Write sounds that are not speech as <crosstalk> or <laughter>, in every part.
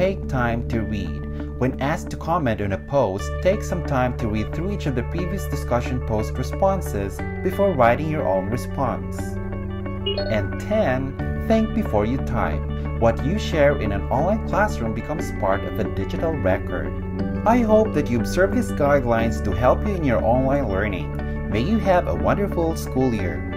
take time to read. When asked to comment on a post, take some time to read through each of the previous discussion post responses before writing your own response. And 10. Think before you type. What you share in an online classroom becomes part of a digital record. I hope that you observe these guidelines to help you in your online learning. May you have a wonderful school year.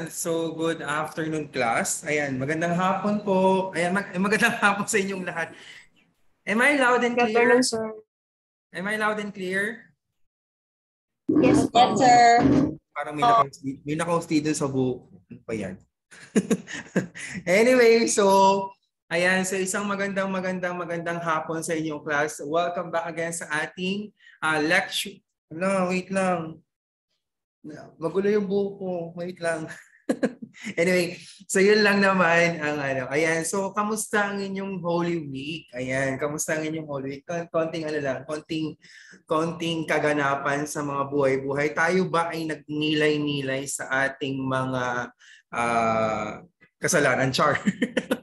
Ayan, so good afternoon class. Ayan, magandang hapon po. Ayan, mag magandang <laughs> hapon sa inyong lahat. Am I loud and clear? afternoon, sir. Am I loud and clear? Yes, Yes, sir. Parang may naka may naka dun sa buhok. Ano pa yan? <laughs> anyway, so ayan, so isang magandang magandang magandang hapon sa inyong class. Welcome back again sa ating uh, lecture. No, wait lang. Magulo yung buhok ko. Wait lang. <laughs> <laughs> anyway, so yun lang naman ang ano. Ayan, so kamusta ang inyong Holy Week? Ayan, kamusta ang inyong Holy Week? Konting ano lang, konting konting kaganapan sa mga buhay-buhay. Tayo ba ay nagnilay-nilay sa ating mga uh, kasalanan? Char.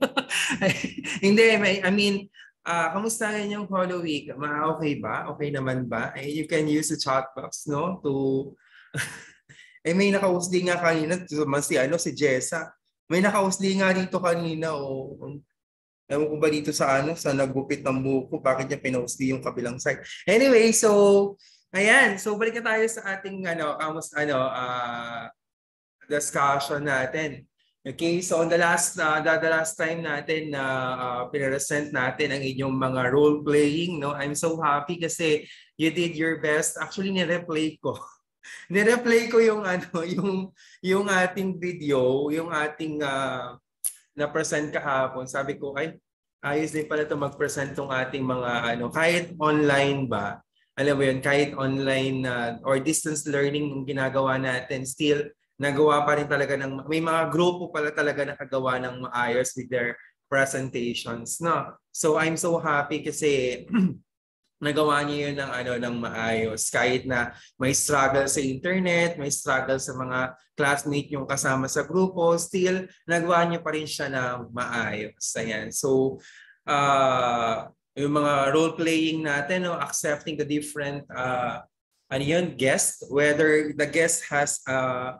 <laughs> Hindi, may, I mean, uh, kamusta ang inyong Holy Week? Ma okay ba? Okay naman ba? You can use the chat box, no? To eh may nakausli nga kanina, si ano si Jessa. May nakausli nga dito kanina o oh. Ewan ko ba dito sa ano, sa naggupit ng buko, bakit niya pinausli yung kabilang side. Anyway, so ayan, so balik tayo sa ating ano, kamus ano, uh, discussion natin. Okay, so on the last uh, the, the last time natin na uh, uh, pinresent natin ang inyong mga role playing, no? I'm so happy kasi you did your best. Actually, ni-replay ko <laughs> <laughs> Nireplay ko yung ano, <laughs> yung yung ating video, yung ating uh, na-present kahapon. Sabi ko, ay ayos din pala ito mag-present tong ating mga ano, kahit online ba, alam mo yun, kahit online uh, or distance learning yung ginagawa natin, still nagawa pa rin talaga ng, may mga grupo pala talaga nakagawa ng maayos with their presentations. No? So I'm so happy kasi <clears throat> nagawa niyo yun ng ano ng maayos kahit na may struggle sa internet, may struggle sa mga classmate yung kasama sa grupo, still nagawa niyo pa rin siya na maayos. Ayan. So uh, yung mga role playing natin, no, accepting the different uh, ano yun, guest, whether the guest has uh,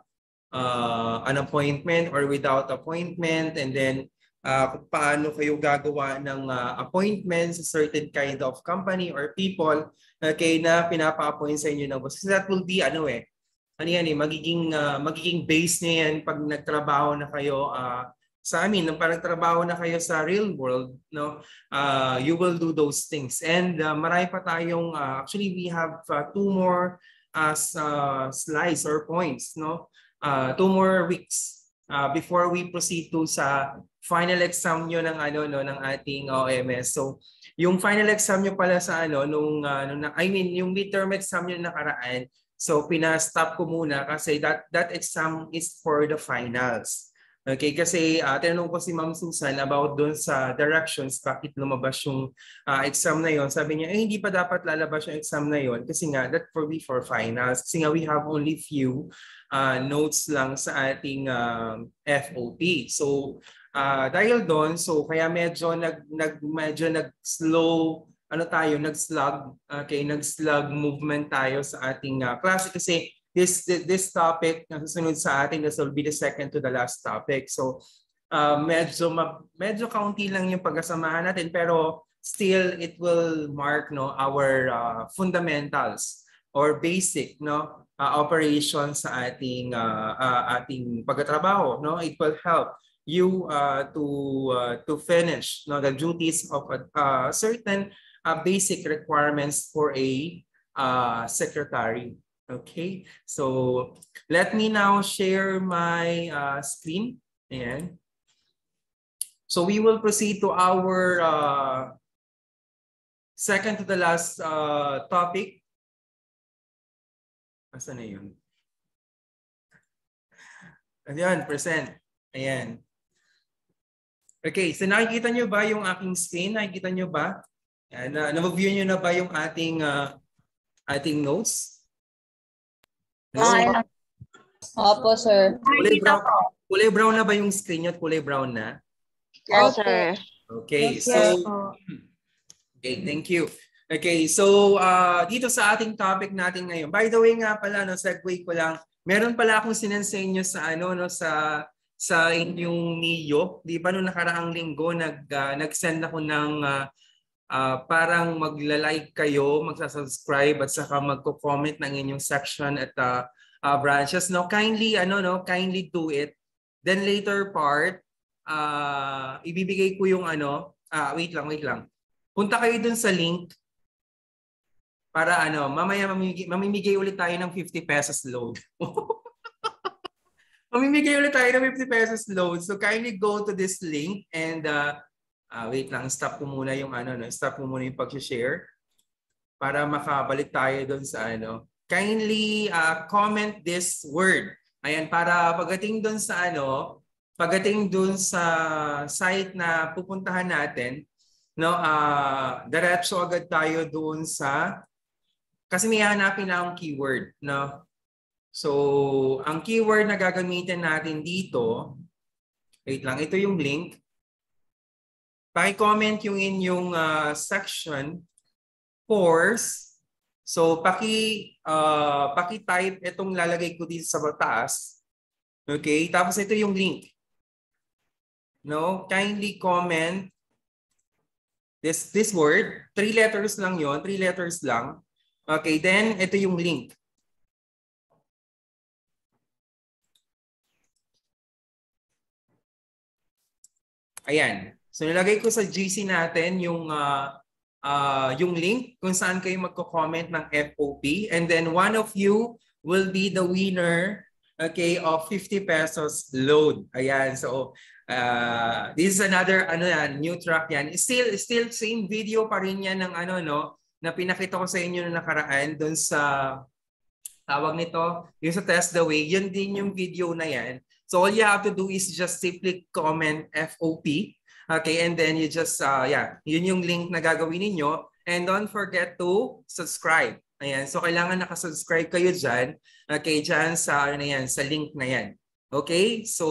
uh, an appointment or without appointment and then uh, kung paano kayo gagawa ng uh, appointment sa certain kind of company or people okay, na pinapa-appoint sa inyo ng boss. That will be ano eh, ano yan eh, magiging, uh, magiging base niya yan pag nagtrabaho na kayo uh, sa amin, nung parang trabaho na kayo sa real world, no, uh, you will do those things. And uh, marami pa tayong, uh, actually we have uh, two more uh, uh, slides or points, no, uh, two more weeks uh, before we proceed to sa final exam nyo ng ano no ng ating OMS. So, yung final exam nyo pala sa ano nung, uh, nung I mean yung midterm exam nyo nakaraan. So, pina-stop ko muna kasi that that exam is for the finals. Okay, kasi uh, tinanong ko si Ma'am Susan about doon sa directions, bakit lumabas yung uh, exam na yon. Sabi niya, eh hindi pa dapat lalabas yung exam na yon kasi nga that for be for finals. Kasi nga we have only few uh, notes lang sa ating uh, FOP. So uh, dahil doon, so kaya medyo nag, nag medyo nag-slow ano tayo, nag-slug, okay, nag-slug movement tayo sa ating uh, klase kasi this this topic na susunod sa atin this will be the second to the last topic. So uh, medyo medyo kaunti lang yung pagkasamahan natin pero still it will mark no our uh, fundamentals or basic no uh, operations sa ating uh, uh, ating pagtatrabaho no it will help you uh, to uh, to finish no, the duties of a uh, certain uh, basic requirements for a uh, secretary. Okay, so let me now share my uh, screen. Ayan. So we will proceed to our uh, second to the last uh, topic. Asa na yun? Ayan, present. Ayan. Okay, so nakikita nyo ba yung aking screen? Nakikita nyo ba? Yan, na, na-view nyo na ba yung ating uh, ating notes? Hi. Opo, sir. Kulay brown, Kulay brown na ba yung screen nyo at kulay brown na? Yes, sir. Okay, Yes, so po. Okay, thank you. Okay, so uh, dito sa ating topic natin ngayon. By the way nga pala, no, segue ko lang. Meron pala akong sinense sa inyo sa ano no sa sa inyong Mio. Di ba no nakaraang linggo nag uh, nag-send ako ng uh, uh, parang magla-like kayo, magsa-subscribe at saka magko-comment ng inyong section at uh, uh, branches. No, kindly ano no, kindly do it. Then later part, uh, ibibigay ko yung ano, ah wait lang, wait lang. Punta kayo dun sa link para ano, mamaya mamimigay, mamimigay ulit tayo ng 50 pesos load. <laughs> mamimigay ulit tayo ng 50 pesos load. So kindly go to this link and uh, uh, wait lang, stop ko muna yung ano, no? stop ko muna yung pag-share para makabalik tayo doon sa ano. Kindly uh, comment this word. Ayan, para pagdating doon sa ano, pagdating doon sa site na pupuntahan natin, no, uh, diretso agad tayo doon sa kasi may hanapin na akong keyword, no? So, ang keyword na gagamitin natin dito, wait lang, ito yung link. Paki-comment yung inyong uh, section course. So, paki uh, paki-type itong lalagay ko dito sa taas. Okay? Tapos ito yung link. No, kindly comment this this word, three letters lang 'yon, three letters lang. Okay, then ito yung link. Ayan. So nilagay ko sa GC natin yung uh, uh, yung link kung saan kayo magko-comment ng FOP and then one of you will be the winner okay of 50 pesos load. Ayan. So uh, this is another ano yan, new track yan. Still still same video pa rin yan ng ano no na pinakita ko sa inyo na nakaraan doon sa tawag nito, yung sa Test the Way, yun din yung video na yan. So all you have to do is just simply comment FOP. Okay, and then you just, uh, yeah, yun yung link na gagawin ninyo. And don't forget to subscribe. Ayan, so kailangan nakasubscribe kayo dyan. Okay, dyan sa, ano yan, sa link na yan. Okay, so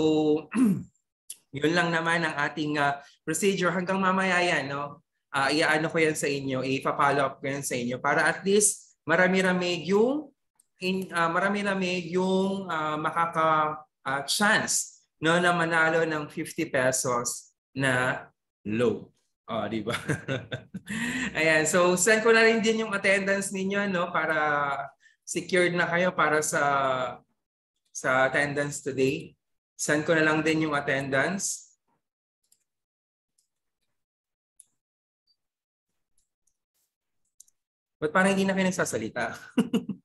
<clears throat> yun lang naman ang ating uh, procedure hanggang mamaya yan, no? Uh, iaano ko yan sa inyo, i-follow up ko yan sa inyo para at least marami-rami yung in, uh, marami-rami yung uh, makaka uh, chance no na manalo ng 50 pesos na low. Oh, di ba? <laughs> Ayan, so send ko na rin din yung attendance ninyo no para secured na kayo para sa sa attendance today. Send ko na lang din yung attendance. Ba't parang hindi na kayo nagsasalita?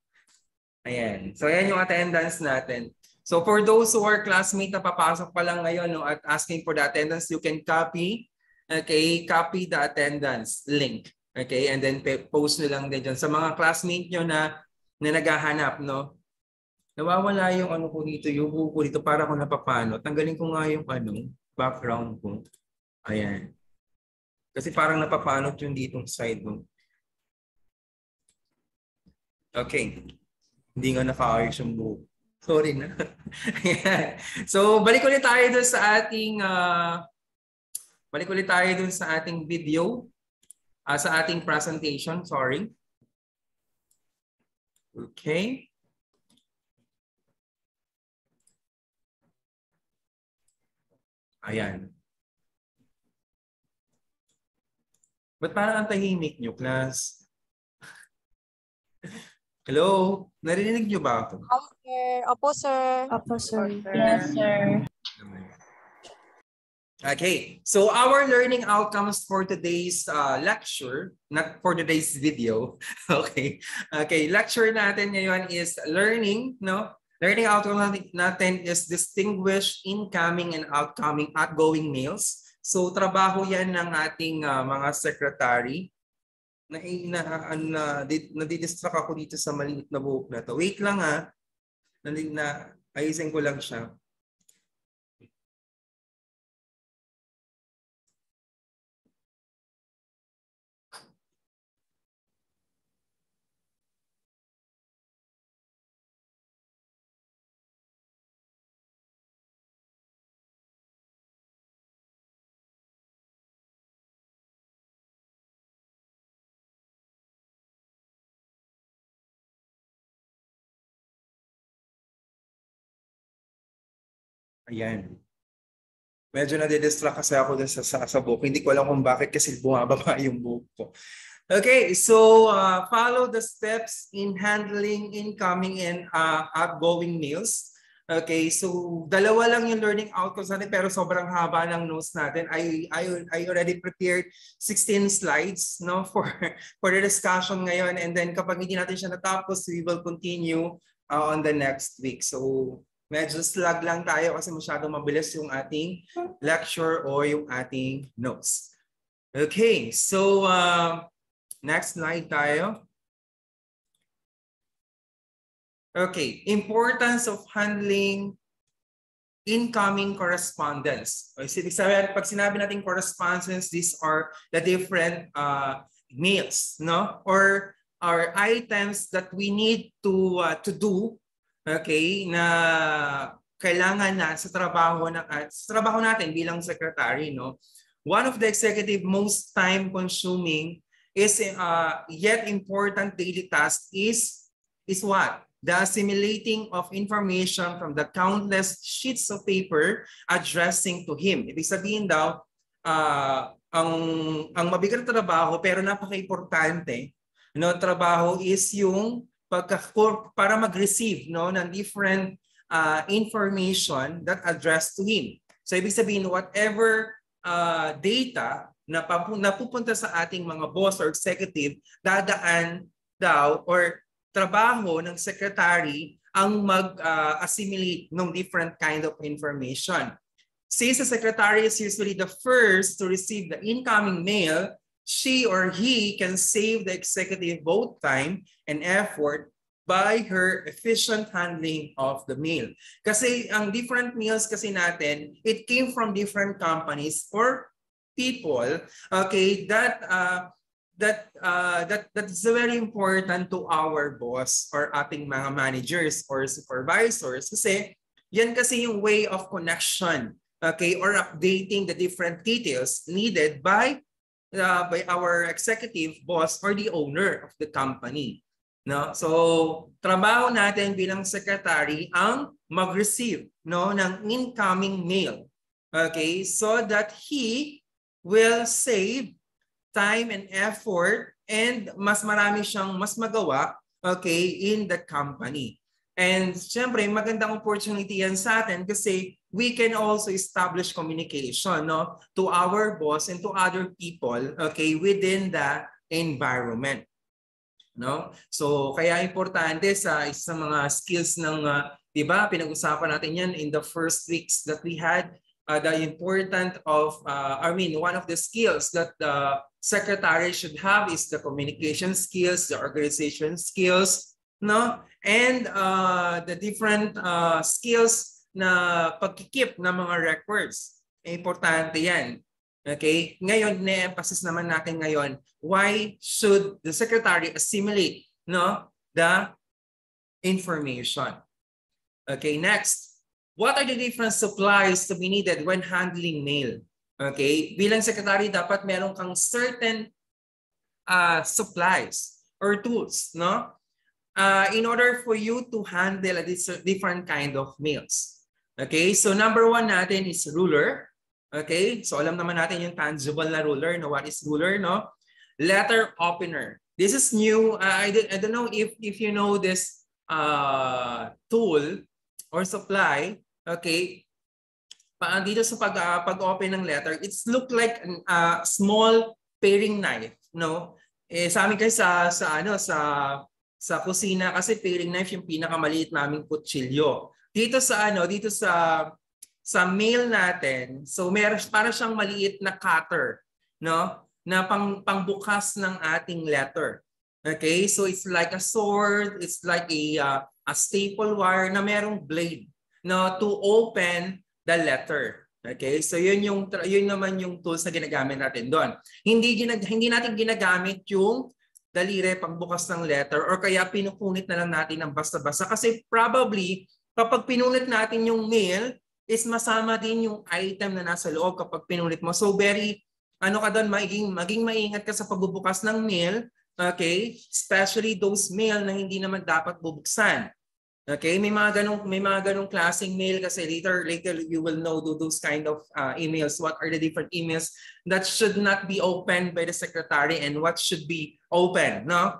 <laughs> ayan. So, ayan yung attendance natin. So, for those who are classmate na papasok pa lang ngayon no, at asking for the attendance, you can copy, okay, copy the attendance link. Okay, and then post nyo lang din dyan. Sa mga classmate nyo na, na naghahanap, no, nawawala yung ano ko dito, yung buko dito para ko napapano. Tanggalin ko nga yung ano, background ko. Ayan. Kasi parang napapano yung ditong side mo. Okay. Hindi nga naka-ayos yung buhok. Sorry na. <laughs> so, balik ulit tayo dun sa ating uh, balik ulit tayo dun sa ating video. Uh, sa ating presentation, sorry. Okay. Ayan. Ba't parang ang tahimik nyo, class? Hello? Narinig niyo ba ako? Hi, sir. Opo, sir. Opo, sir. Yes, sir. Okay, so our learning outcomes for today's uh, lecture, not for today's video, <laughs> okay, okay, lecture natin ngayon is learning, no? Learning outcome natin is distinguish incoming and outcoming outgoing mails. So trabaho yan ng ating uh, mga secretary na, na, na, na, distract ako dito sa maliit na buhok na to. Wait lang ha. Na, na, ayusin ko lang siya. Ayan. Medyo nadidistract kasi ako dun sa, sa, sa book. Hindi ko alam kung bakit kasi bumababa <laughs> yung book ko. Okay, so uh, follow the steps in handling incoming and uh, outgoing mails. Okay, so dalawa lang yung learning outcomes natin pero sobrang haba ng notes natin. I, I, I already prepared 16 slides no, <laughs> for, for the discussion ngayon and then kapag hindi natin siya natapos, we will continue uh, on the next week. So medyo slug lang tayo kasi masyadong mabilis yung ating lecture o yung ating notes. Okay, so uh, next slide tayo. Okay, importance of handling incoming correspondence. O, ibig sabihin, pag sinabi natin correspondence, these are the different uh, mails, no? Or are items that we need to uh, to do okay, na kailangan na sa trabaho na uh, sa trabaho natin bilang secretary, no. One of the executive most time consuming is uh, yet important daily task is is what? The assimilating of information from the countless sheets of paper addressing to him. Ibig sabihin daw, uh, ang ang mabigat trabaho pero napaka-importante no trabaho is yung pagka, para mag-receive no, ng different uh, information that addressed to him. So ibig sabihin, whatever uh, data na napupunta sa ating mga boss or executive, dadaan daw or trabaho ng secretary ang mag-assimilate uh, ng different kind of information. Since the secretary is usually the first to receive the incoming mail, she or he can save the executive both time and effort by her efficient handling of the meal. Kasi ang different meals kasi natin, it came from different companies or people, okay, that uh, that uh, that that very important to our boss or ating mga managers or supervisors kasi yan kasi yung way of connection okay or updating the different details needed by uh, by our executive boss or the owner of the company. No? So, trabaho natin bilang secretary ang mag-receive no ng incoming mail. Okay? So that he will save time and effort and mas marami siyang mas magawa okay in the company. And syempre, magandang opportunity yan sa atin kasi we can also establish communication no, to our boss and to other people okay, within the environment. No? So kaya importante sa isa mga skills ng uh, 'di ba? Pinag-usapan natin 'yan in the first weeks that we had uh, the important of uh, I mean one of the skills that the secretary should have is the communication skills, the organization skills, no? And uh, the different uh, skills na pagkikip ng mga records. Importante yan. Okay? Ngayon, na-emphasis naman natin ngayon, why should the secretary assimilate no, the information? Okay, next. What are the different supplies to be needed when handling mail? Okay, bilang secretary, dapat meron kang certain uh, supplies or tools, no? Uh, in order for you to handle a different kind of meals. Okay, so number one natin is ruler. Okay, so alam naman natin yung tangible na ruler. No? What is ruler? No? Letter opener. This is new. Uh, I, don't, I don't know if, if you know this uh, tool or supply. Okay, pa dito sa pag uh, pag-open ng letter, it's look like a uh, small paring knife, no? Eh sa amin kasi sa sa ano sa sa kusina kasi paring knife yung pinakamaliit naming kutsilyo. Dito sa ano, dito sa sa mail natin, so meron para siyang maliit na cutter, no? Na pang pangbukas ng ating letter. Okay? So it's like a sword, it's like a uh, a staple wire na merong blade no to open the letter. Okay? So yun yung yun naman yung tools na ginagamit natin doon. Hindi ginag, hindi natin ginagamit yung daliri pagbukas ng letter or kaya pinupunit na lang natin ng basta-basta kasi probably kapag pinunit natin yung mail is masama din yung item na nasa loob kapag pinunit mo. So very ano ka doon maging maging maingat ka sa pagbubukas ng mail, okay? Especially those mail na hindi naman dapat bubuksan. Okay, may mga ganong may mga ganong klaseng mail kasi later later you will know do those kind of uh, emails what are the different emails that should not be opened by the secretary and what should be open, no?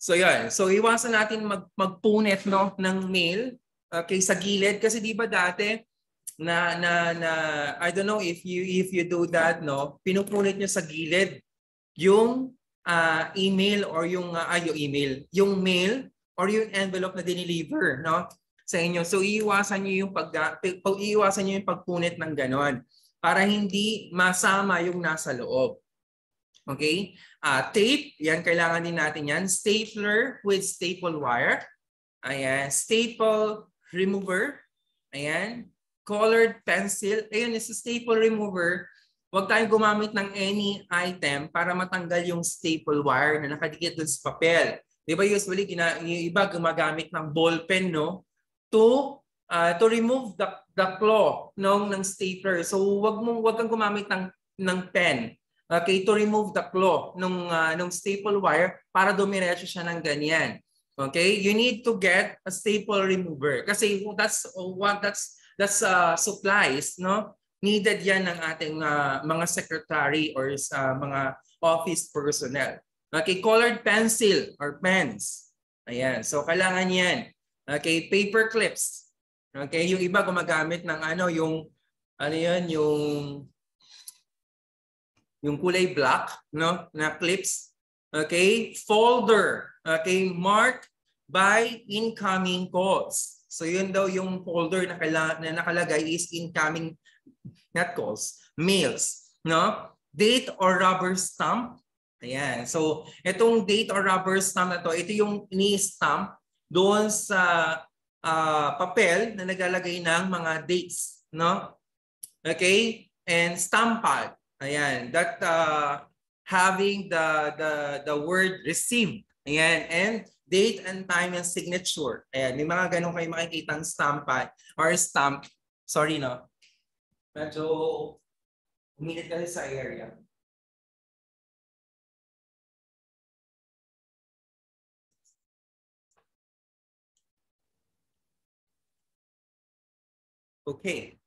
So yan. So iwasan natin mag magpunit no ng mail okay sa gilid kasi di ba dati na na na I don't know if you if you do that no, pinupunit niyo sa gilid yung uh, email or yung uh, yung email, yung mail or yung envelope na dineliver no sa inyo. So iiwasan niyo yung pag iiwasan niyo yung pagpunit ng ganon para hindi masama yung nasa loob. Okay? Uh, tape, yan kailangan din natin yan. Stapler with staple wire. Ayan. Staple remover. Ayan. Colored pencil. Ayun, is staple remover. Huwag tayong gumamit ng any item para matanggal yung staple wire na nakadikit dun sa papel. Di ba usually gina, yung iba gumagamit ng ball pen no to uh, to remove the the claw ng ng stapler. So wag mo wag kang gumamit ng ng pen. Okay, to remove the claw ng uh, ng staple wire para dumiretso siya ng ganyan. Okay? You need to get a staple remover kasi that's what that's that's uh, supplies, no? Needed 'yan ng ating uh, mga secretary or sa mga office personnel. Okay, colored pencil or pens. Ayan, so kailangan yan. Okay, paper clips. Okay, yung iba gumagamit ng ano, yung ano yan, yung yung kulay black, no, na clips. Okay, folder. Okay, mark by incoming calls. So yun daw yung folder na, kailangan, na nakalagay is incoming not calls, mails, no? Date or rubber stamp Ayan. So, itong date or rubber stamp na to, ito yung ni-stamp doon sa uh, papel na naglalagay ng mga dates. No? Okay? And stamp pad. Ayan. That uh, having the, the, the word received. Ayan. And date and time and signature. Ayan. May mga ganun kayo makikita ng stamp pad or stamp. Sorry, no? Medyo umilit kasi sa area. Okay.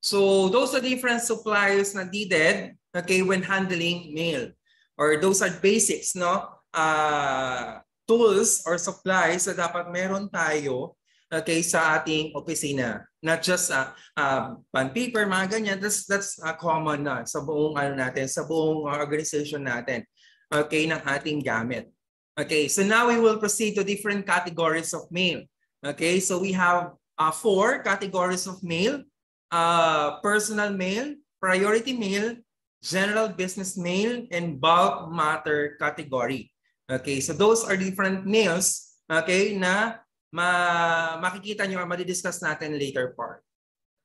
So those are different suppliers na needed okay, when handling mail. Or those are basics, no? Uh, tools or supplies na dapat meron tayo okay, sa ating opisina. Not just uh, uh, pen paper, mga ganyan. That's, that's uh, common na sa buong, ano natin, sa buong organization natin okay, ng ating gamit. Okay, so now we will proceed to different categories of mail. Okay, so we have uh, four categories of mail. Uh, personal mail, priority mail, general business mail, and bulk matter category. Okay, so those are different mails okay, na ma makikita nyo, madi-discuss natin later part.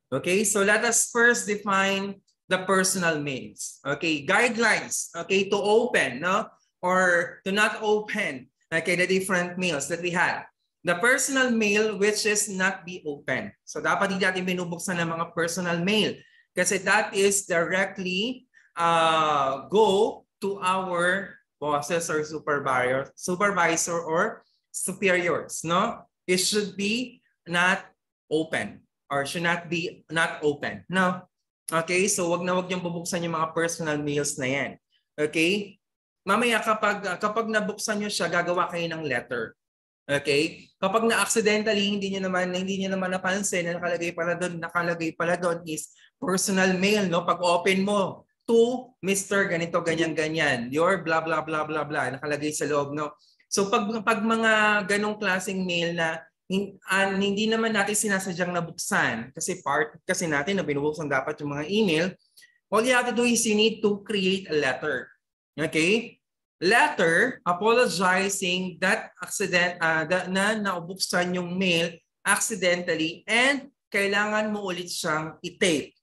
Okay, so let us first define the personal mails. Okay, guidelines, okay, to open, no? Or to not open, okay, the different mails that we have. The personal mail which is not be open. So dapat hindi natin binubuksan ng mga personal mail kasi that is directly uh, go to our bosses or supervisor, supervisor or superiors. No, it should be not open or should not be not open. No. Okay, so wag na wag niyong bubuksan yung mga personal mails na yan. Okay? Mamaya kapag kapag nabuksan niyo siya, gagawa kayo ng letter. Okay? Kapag na-accidentally, hindi niyo naman hindi niyo naman napansin na nakalagay pala doon, nakalagay pala doon is personal mail, no? Pag open mo to Mr. ganito ganyan ganyan, your blah blah blah blah blah nakalagay sa loob, no? So pag pag mga ganong klaseng mail na hindi naman natin sinasadyang nabuksan kasi part kasi natin na binubuksan dapat yung mga email, all you have to do is you need to create a letter. Okay? Letter apologizing that accident uh, that na naubuksan yung mail accidentally and kailangan mo ulit siyang i-tape.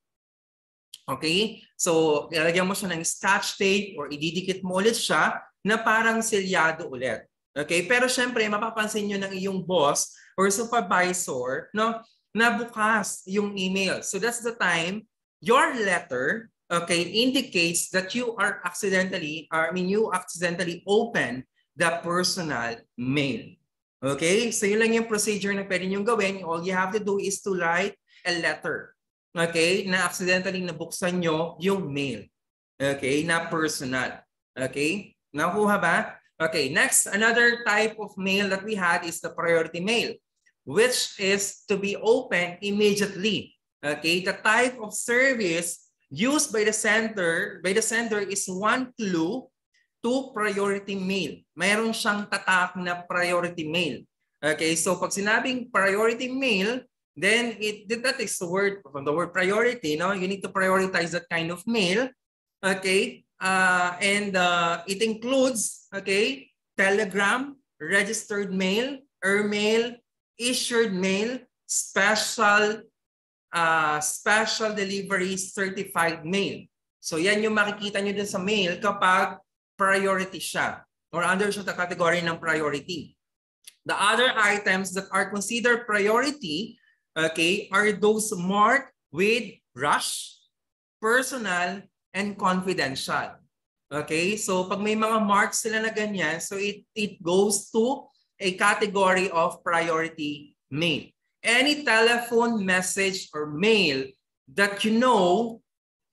Okay? So, ilalagyan mo siya ng scotch tape or ididikit mo ulit siya na parang selyado ulit. Okay? Pero syempre, mapapansin nyo ng iyong boss or supervisor no, na bukas yung email. So that's the time your letter okay, indicates that you are accidentally, or I mean, you accidentally open the personal mail. Okay? So yun lang yung procedure na pwede nyo gawin. All you have to do is to write a letter. Okay? Na accidentally nabuksan nyo yung mail. Okay? Na personal. Okay? Nakuha ba? Okay, next, another type of mail that we had is the priority mail, which is to be opened immediately. Okay, the type of service used by the sender, by the sender is one clue to priority mail. Mayroon siyang tatak na priority mail. Okay, so pag sinabing priority mail, then it that is the word from the word priority, no? You need to prioritize that kind of mail. Okay? Uh, and uh, it includes, okay, telegram, registered mail, airmail, issued mail, special uh, special delivery certified mail. So yan yung makikita nyo dun sa mail kapag priority siya or under siya sa category ng priority. The other items that are considered priority, okay, are those marked with rush, personal, and confidential. Okay? So pag may mga marks sila na ganyan, so it, it goes to a category of priority mail. Any telephone message or mail that you know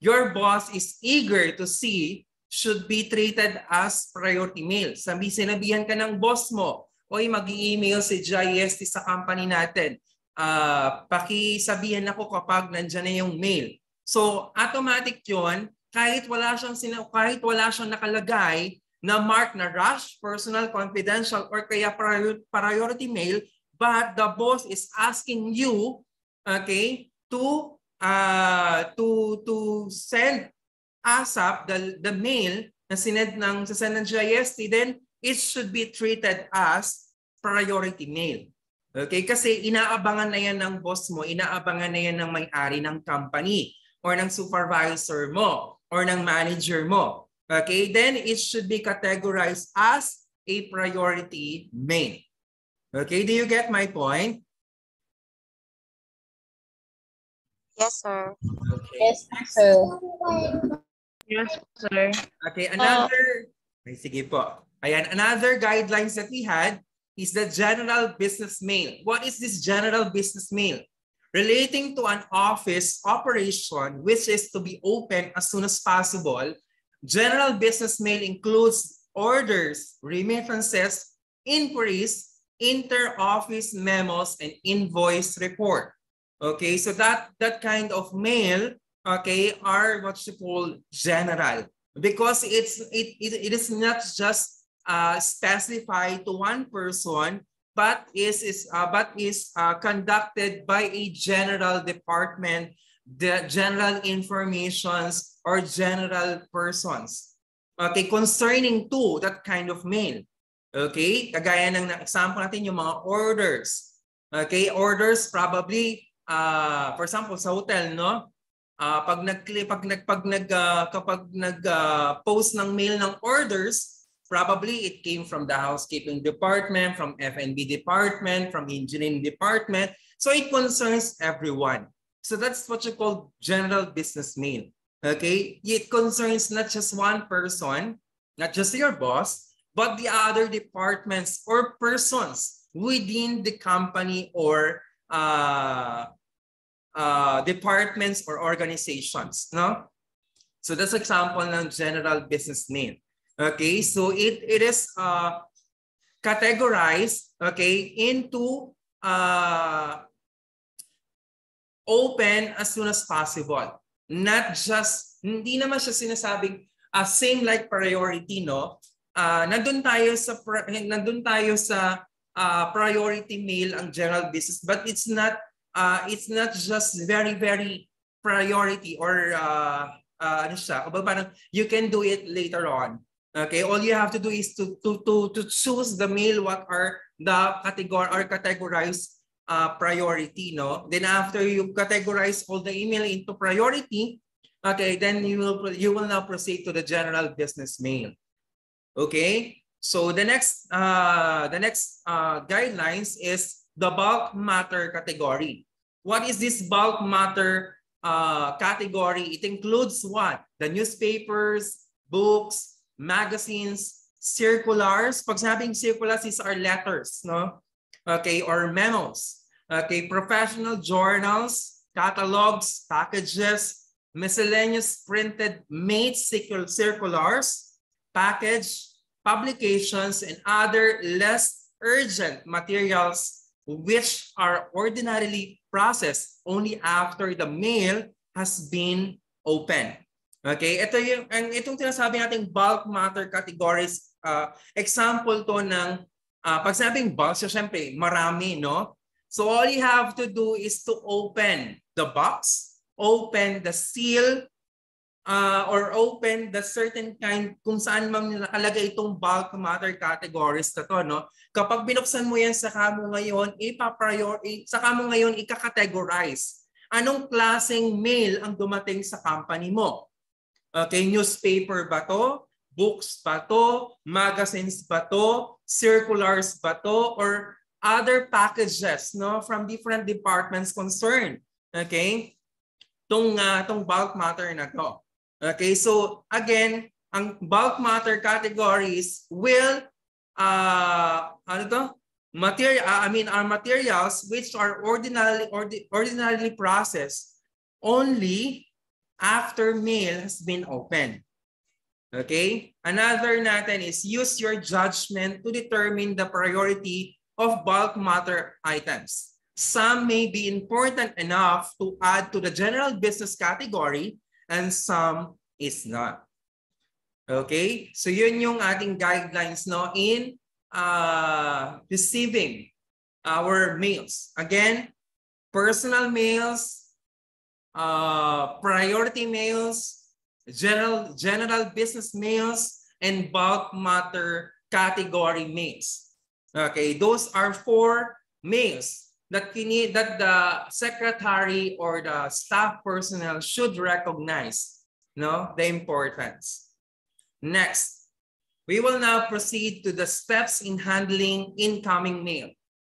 your boss is eager to see should be treated as priority mail. Sabi, sinabihan ka ng boss mo, oy mag-email si JIST sa company natin. Uh, pakisabihan ako kapag nandyan na yung mail. So automatic yon kahit wala siyang sina kahit wala siyang nakalagay na mark na rush, personal, confidential, or kaya priority mail, but the boss is asking you, okay, to uh, to to send ASAP the the mail na sinend ng sa ng GIST, then it should be treated as priority mail. Okay? Kasi inaabangan na yan ng boss mo, inaabangan na yan ng may-ari ng company or ng supervisor mo or ng manager mo. Okay, then it should be categorized as a priority main. Okay, do you get my point? Yes, sir. Okay. Yes, sir. Yes, sir. Okay, another, uh, ay, sige po. Ayan, another guidelines that we had is the general business mail. What is this general business mail? relating to an office operation which is to be open as soon as possible. General business mail includes orders, remittances, inquiries, inter-office memos, and invoice report. Okay, so that, that kind of mail, okay, are what you call general because it's it, it, it is not just uh, specified to one person, but is is uh, but is uh, conducted by a general department, the general informations or general persons. Okay, concerning to that kind of mail. Okay, kagaya ng example natin yung mga orders. Okay, orders probably uh, for example sa hotel, no? Uh, pag nag pag nag pag nag uh, kapag nag uh, post ng mail ng orders, Probably it came from the housekeeping department, from F&B department, from engineering department. So it concerns everyone. So that's what you call general business mail. Okay? It concerns not just one person, not just your boss, but the other departments or persons within the company or uh, uh, departments or organizations. No? So that's example ng general business mail. Okay, so it, it is uh, categorized okay, into uh, open as soon as possible. Not just, hindi naman siya sinasabing uh, same like priority, no? Uh, nandun tayo sa nandun tayo sa uh, priority mail ang general business but it's not uh, it's not just very very priority or uh, uh, ano siya, parang you can do it later on. Okay, all you have to do is to to to to choose the mail what are the category or categorized uh, priority, no? Then after you categorize all the email into priority, okay, then you will you will now proceed to the general business mail. Okay? So the next uh the next uh guidelines is the bulk matter category. What is this bulk matter uh category? It includes what? The newspapers, books, magazines, circulars. Pag sabing circulars, these are letters, no? okay, or memos, okay, professional journals, catalogs, packages, miscellaneous printed made circulars, package, publications, and other less urgent materials which are ordinarily processed only after the mail has been opened. Okay, ito yung ang itong sinasabi nating bulk matter categories uh, example to ng uh, pag sinabing bulk, so syempre marami, no? So all you have to do is to open the box, open the seal, uh, or open the certain kind kung saan mang nakalagay itong bulk matter categories na to, no? Kapag binuksan mo yan, saka mo ngayon, ipaprior, saka mo ngayon ika-categorize. Anong klaseng mail ang dumating sa company mo? Okay, newspaper ba to? Books ba to? Magazines ba to? Circulars ba to? Or other packages no from different departments concerned. Okay? Tong uh, tong bulk matter na to. Okay, so again, ang bulk matter categories will uh ano to? Material uh, I mean our materials which are ordinarily ordi ordinarily processed only after mail has been opened. Okay? Another natin is use your judgment to determine the priority of bulk matter items. Some may be important enough to add to the general business category and some is not. Okay? So yun yung ating guidelines no in uh, receiving our mails. Again, personal mails, uh, priority mails, general, general business mails, and bulk matter category mails. Okay, those are four mails that need that the secretary or the staff personnel should recognize no the importance. Next, we will now proceed to the steps in handling incoming mail.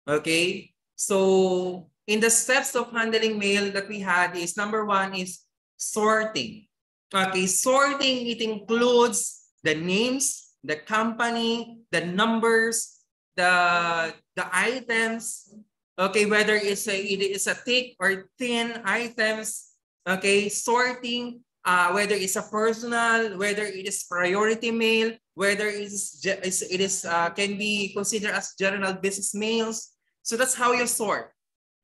Okay, so in the steps of handling mail that we had is number one is sorting. Okay, sorting, it includes the names, the company, the numbers, the, the items, okay, whether it's a, it is a thick or thin items, okay, sorting, uh, whether it's a personal, whether it is priority mail, whether it is, it is uh, can be considered as general business mails. So that's how you sort.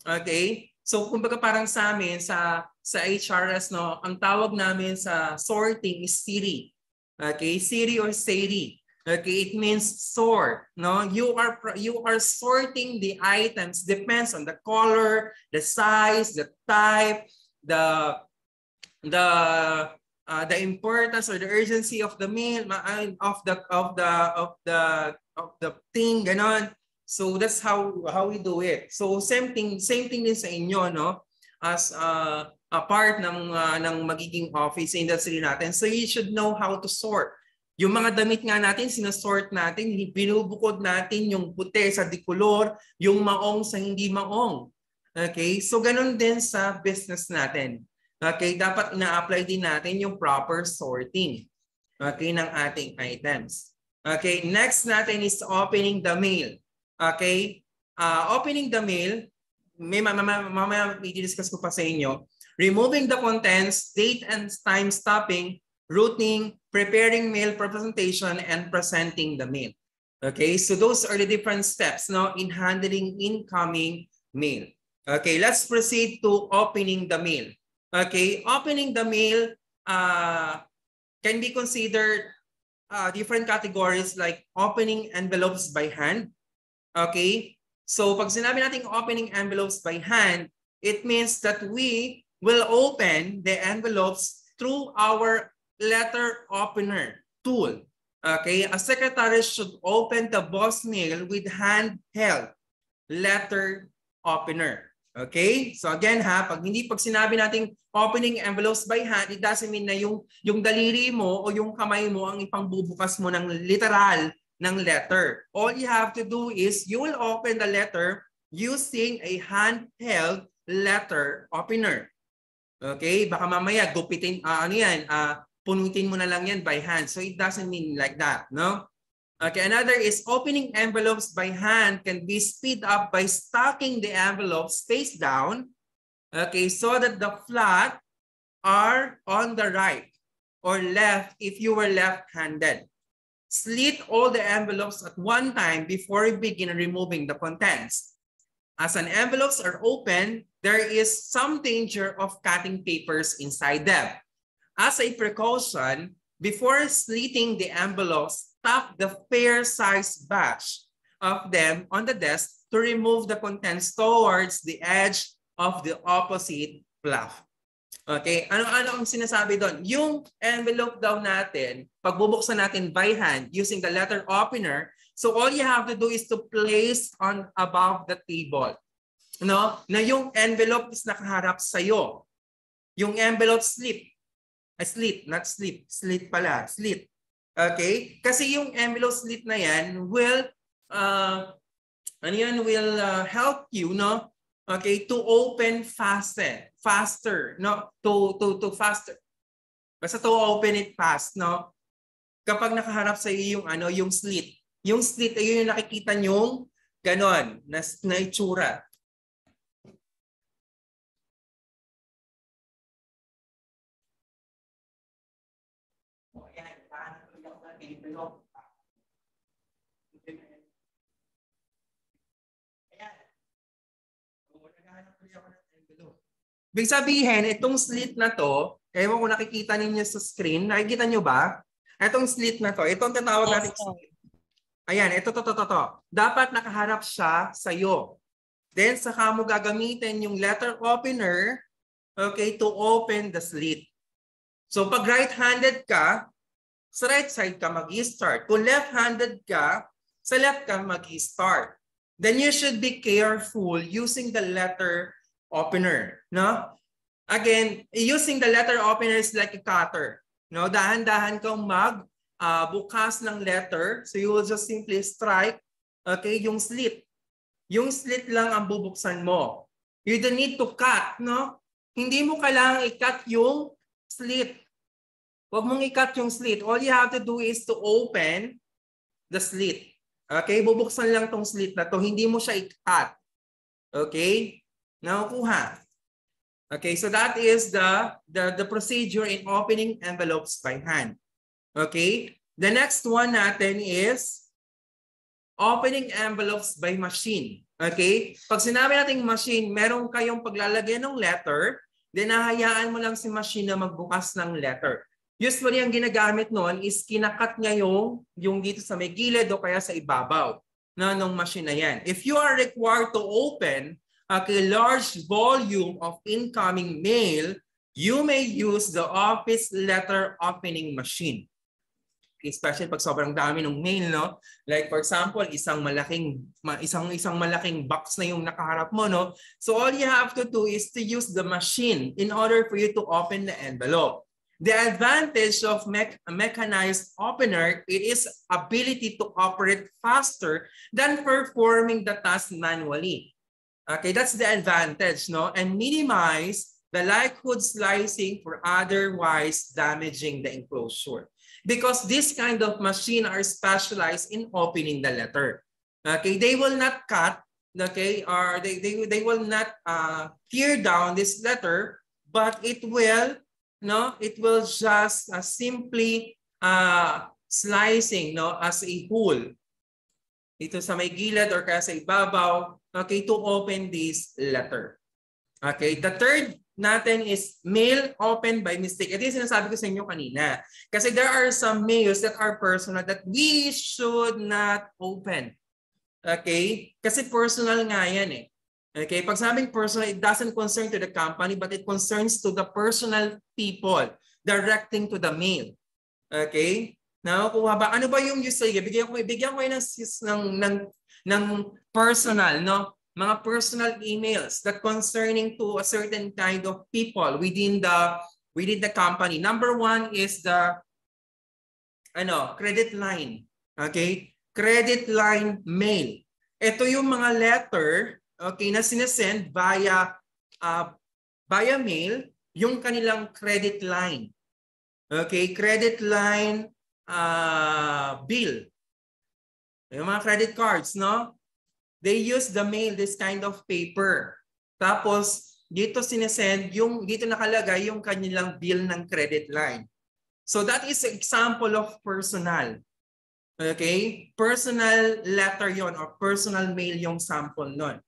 Okay? So kumbaga parang sa amin sa sa HRS no, ang tawag namin sa sorting is Siri. Okay? Siri or Siri. Okay, it means sort. No, you are you are sorting the items depends on the color, the size, the type, the the uh, the importance or the urgency of the mail of the of the of the of the thing ganon. So that's how how we do it. So same thing same thing din sa inyo no as uh, a part ng uh, ng magiging office industry natin. So you should know how to sort. Yung mga damit nga natin, sinasort natin, binubukod natin yung puti sa dikulor, yung maong sa hindi maong. Okay? So ganun din sa business natin. Okay? Dapat ina-apply din natin yung proper sorting okay, ng ating items. Okay? Next natin is opening the mail. Okay? Uh, opening the mail, may mamaya, mamaya i-discuss ko pa sa inyo. Removing the contents, date and time stopping, routing, preparing mail presentation, and presenting the mail. Okay, so those are the different steps now in handling incoming mail. Okay, let's proceed to opening the mail. Okay, opening the mail uh, can be considered uh, different categories like opening envelopes by hand, Okay? So pag sinabi natin opening envelopes by hand, it means that we will open the envelopes through our letter opener tool. Okay? A secretary should open the boss mail with handheld letter opener. Okay? So again ha, pag hindi pag sinabi nating opening envelopes by hand, it doesn't mean na yung, yung daliri mo o yung kamay mo ang ipangbubukas mo ng literal ng letter. All you have to do is you will open the letter using a handheld letter opener. Okay? Baka mamaya gupitin, uh, ano yan, uh, punutin mo na lang yan by hand. So it doesn't mean like that, no? Okay, another is opening envelopes by hand can be speed up by stacking the envelopes face down. Okay, so that the flat are on the right or left if you were left-handed. Slit all the envelopes at one time before you begin removing the contents. As an envelopes are open, there is some danger of cutting papers inside them. As a precaution, before slitting the envelopes, tap the fair-sized batch of them on the desk to remove the contents towards the edge of the opposite flap. Okay, ano-ano ang sinasabi doon? Yung envelope daw natin, pagbubuksan natin by hand using the letter opener, so all you have to do is to place on above the table. No? Na yung envelope is nakaharap sa iyo. Yung envelope slip. Slit, not slip. Slit pala, slit. Okay? Kasi yung envelope slit na yan will uh, ano yan? Will uh, help you no? Okay? To open faster faster no? To to to faster. Basta to open it fast no? Kapag nakaharap sa iyo yung ano yung slit yung slit ay yung nakikita nyong ganon na, na itsura envelope. Ayan. Naghahanap ako ng envelope. Ibig sabihin, itong slit na to, ewan ko nakikita ninyo sa screen, nakikita nyo ba? Itong slit na to, itong tinawag natin slit. Ayan, ito, to, to, to, to. Dapat nakaharap siya sa iyo. Then, saka mo gagamitin yung letter opener, okay, to open the slit. So, pag right-handed ka, sa right side ka mag-start. Kung left-handed ka, sa left ka mag-start. Then you should be careful using the letter opener. No? Again, using the letter opener is like a cutter. No? Dahan-dahan kang mag uh, bukas ng letter. So you will just simply strike okay, yung slit. Yung slit lang ang bubuksan mo. You don't need to cut. No? Hindi mo kailangang i-cut yung slit. Huwag mong i-cut yung slit. All you have to do is to open the slit. Okay? Bubuksan lang tong slit na to. Hindi mo siya i-cut. Okay? Nakukuha. Okay, so that is the, the, the procedure in opening envelopes by hand. Okay? The next one natin is opening envelopes by machine. Okay? Pag sinabi nating machine, meron kayong paglalagay ng letter, then nahayaan mo lang si machine na magbukas ng letter. Usually, ang ginagamit noon is kinakat niya yung, yung dito sa may gilid o kaya sa ibabaw na ng machine na yan. If you are required to open a large volume of incoming mail, you may use the office letter opening machine. Especially pag sobrang dami ng mail, no? Like for example, isang malaking isang isang malaking box na yung nakaharap mo, no? So all you have to do is to use the machine in order for you to open the envelope. The advantage of me mechanized opener it is ability to operate faster than performing the task manually. Okay, that's the advantage, no? And minimize the likelihood slicing for otherwise damaging the enclosure. Because this kind of machine are specialized in opening the letter. Okay, they will not cut, okay, or they, they, they will not uh, tear down this letter, but it will no, it will just uh, simply uh, slicing no, as a whole. Ito sa may gilid or kaya sa ibabaw, okay, to open this letter. Okay, the third natin is mail open by mistake. Ito yung sinasabi ko sa inyo kanina. Kasi there are some mails that are personal that we should not open. Okay? Kasi personal nga yan eh. Okay, pag sabing personal, it doesn't concern to the company, but it concerns to the personal people directing to the mail. Okay? Nakukuha ba? Ano ba yung usually? Bigyan ko, bigyan ko ng, ng, ng, ng personal, no? Mga personal emails that concerning to a certain kind of people within the within the company. Number one is the ano, credit line. Okay? Credit line mail. Ito yung mga letter okay, na sinesend via uh, via mail yung kanilang credit line. Okay, credit line uh, bill. Yung mga credit cards, no? They use the mail, this kind of paper. Tapos, dito sinesend, yung, dito nakalagay yung kanilang bill ng credit line. So that is example of personal. Okay? Personal letter yon or personal mail yung sample nun.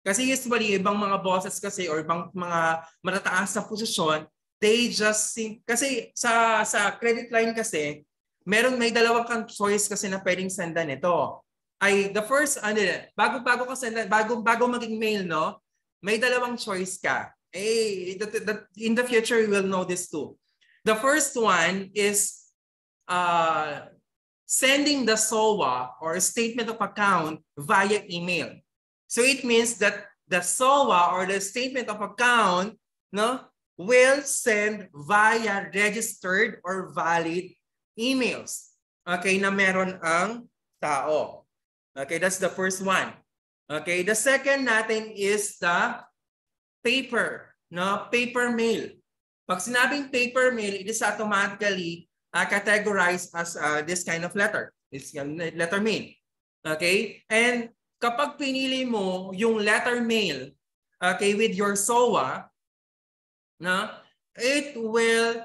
Kasi usually, ibang mga bosses kasi or ibang mga matataas na posisyon, they just think, kasi sa, sa credit line kasi, meron may dalawang choice kasi na pwedeng sendan ito. Ay, the first, ano, bago, bago ka sendan, bago, bago maging mail, no? May dalawang choice ka. Eh, that, that, in the future, you will know this too. The first one is uh, sending the SOA or statement of account via email. So it means that the SOA or the statement of account no, will send via registered or valid emails. Okay, na meron ang tao. Okay, that's the first one. Okay, the second natin is the paper, no? Paper mail. Pag sinabing paper mail, it is automatically uh, categorized as uh, this kind of letter. It's letter mail. Okay? And kapag pinili mo yung letter mail okay, with your SOA, na, it will,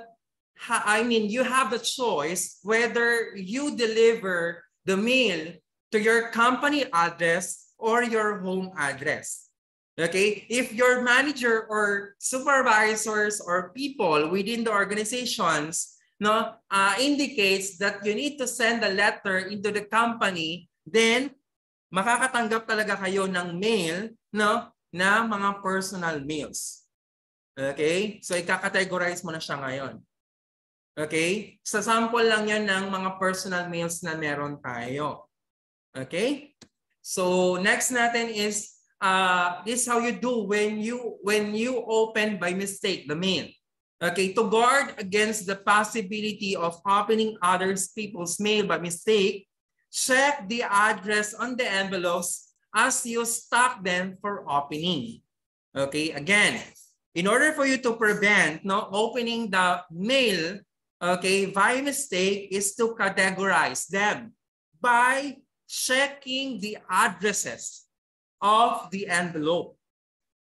ha I mean, you have the choice whether you deliver the mail to your company address or your home address. Okay, if your manager or supervisors or people within the organizations no, uh, indicates that you need to send a letter into the company, then makakatanggap talaga kayo ng mail no, na mga personal mails. Okay? So ikakategorize mo na siya ngayon. Okay? Sa sample lang yan ng mga personal mails na meron tayo. Okay? So next natin is uh, this is how you do when you when you open by mistake the mail. Okay, to guard against the possibility of opening others people's mail by mistake, check the address on the envelopes as you stock them for opening. Okay, again, in order for you to prevent no opening the mail, okay, by mistake is to categorize them by checking the addresses of the envelope.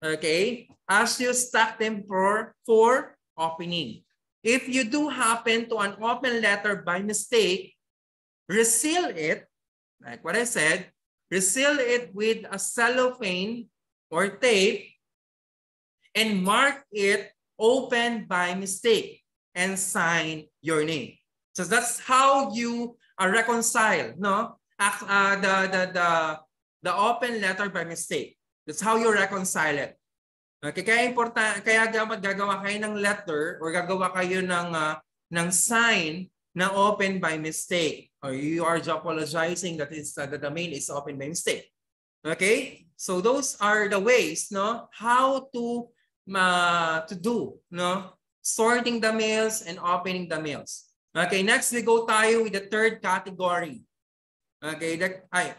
Okay, as you stack them for for opening. If you do happen to an open letter by mistake, reseal it, like what I said, reseal it with a cellophane or tape and mark it open by mistake and sign your name. So that's how you uh, reconcile no? Uh, the, the, the, the open letter by mistake. That's how you reconcile it. Okay, kaya important kaya dapat gagawa kayo ng letter or gagawa kayo ng uh, ng sign na open by mistake or you are apologizing that is uh, that the mail is open by mistake. Okay? So those are the ways no how to uh, to do no sorting the mails and opening the mails. Okay, next we go tayo with the third category. Okay, that ay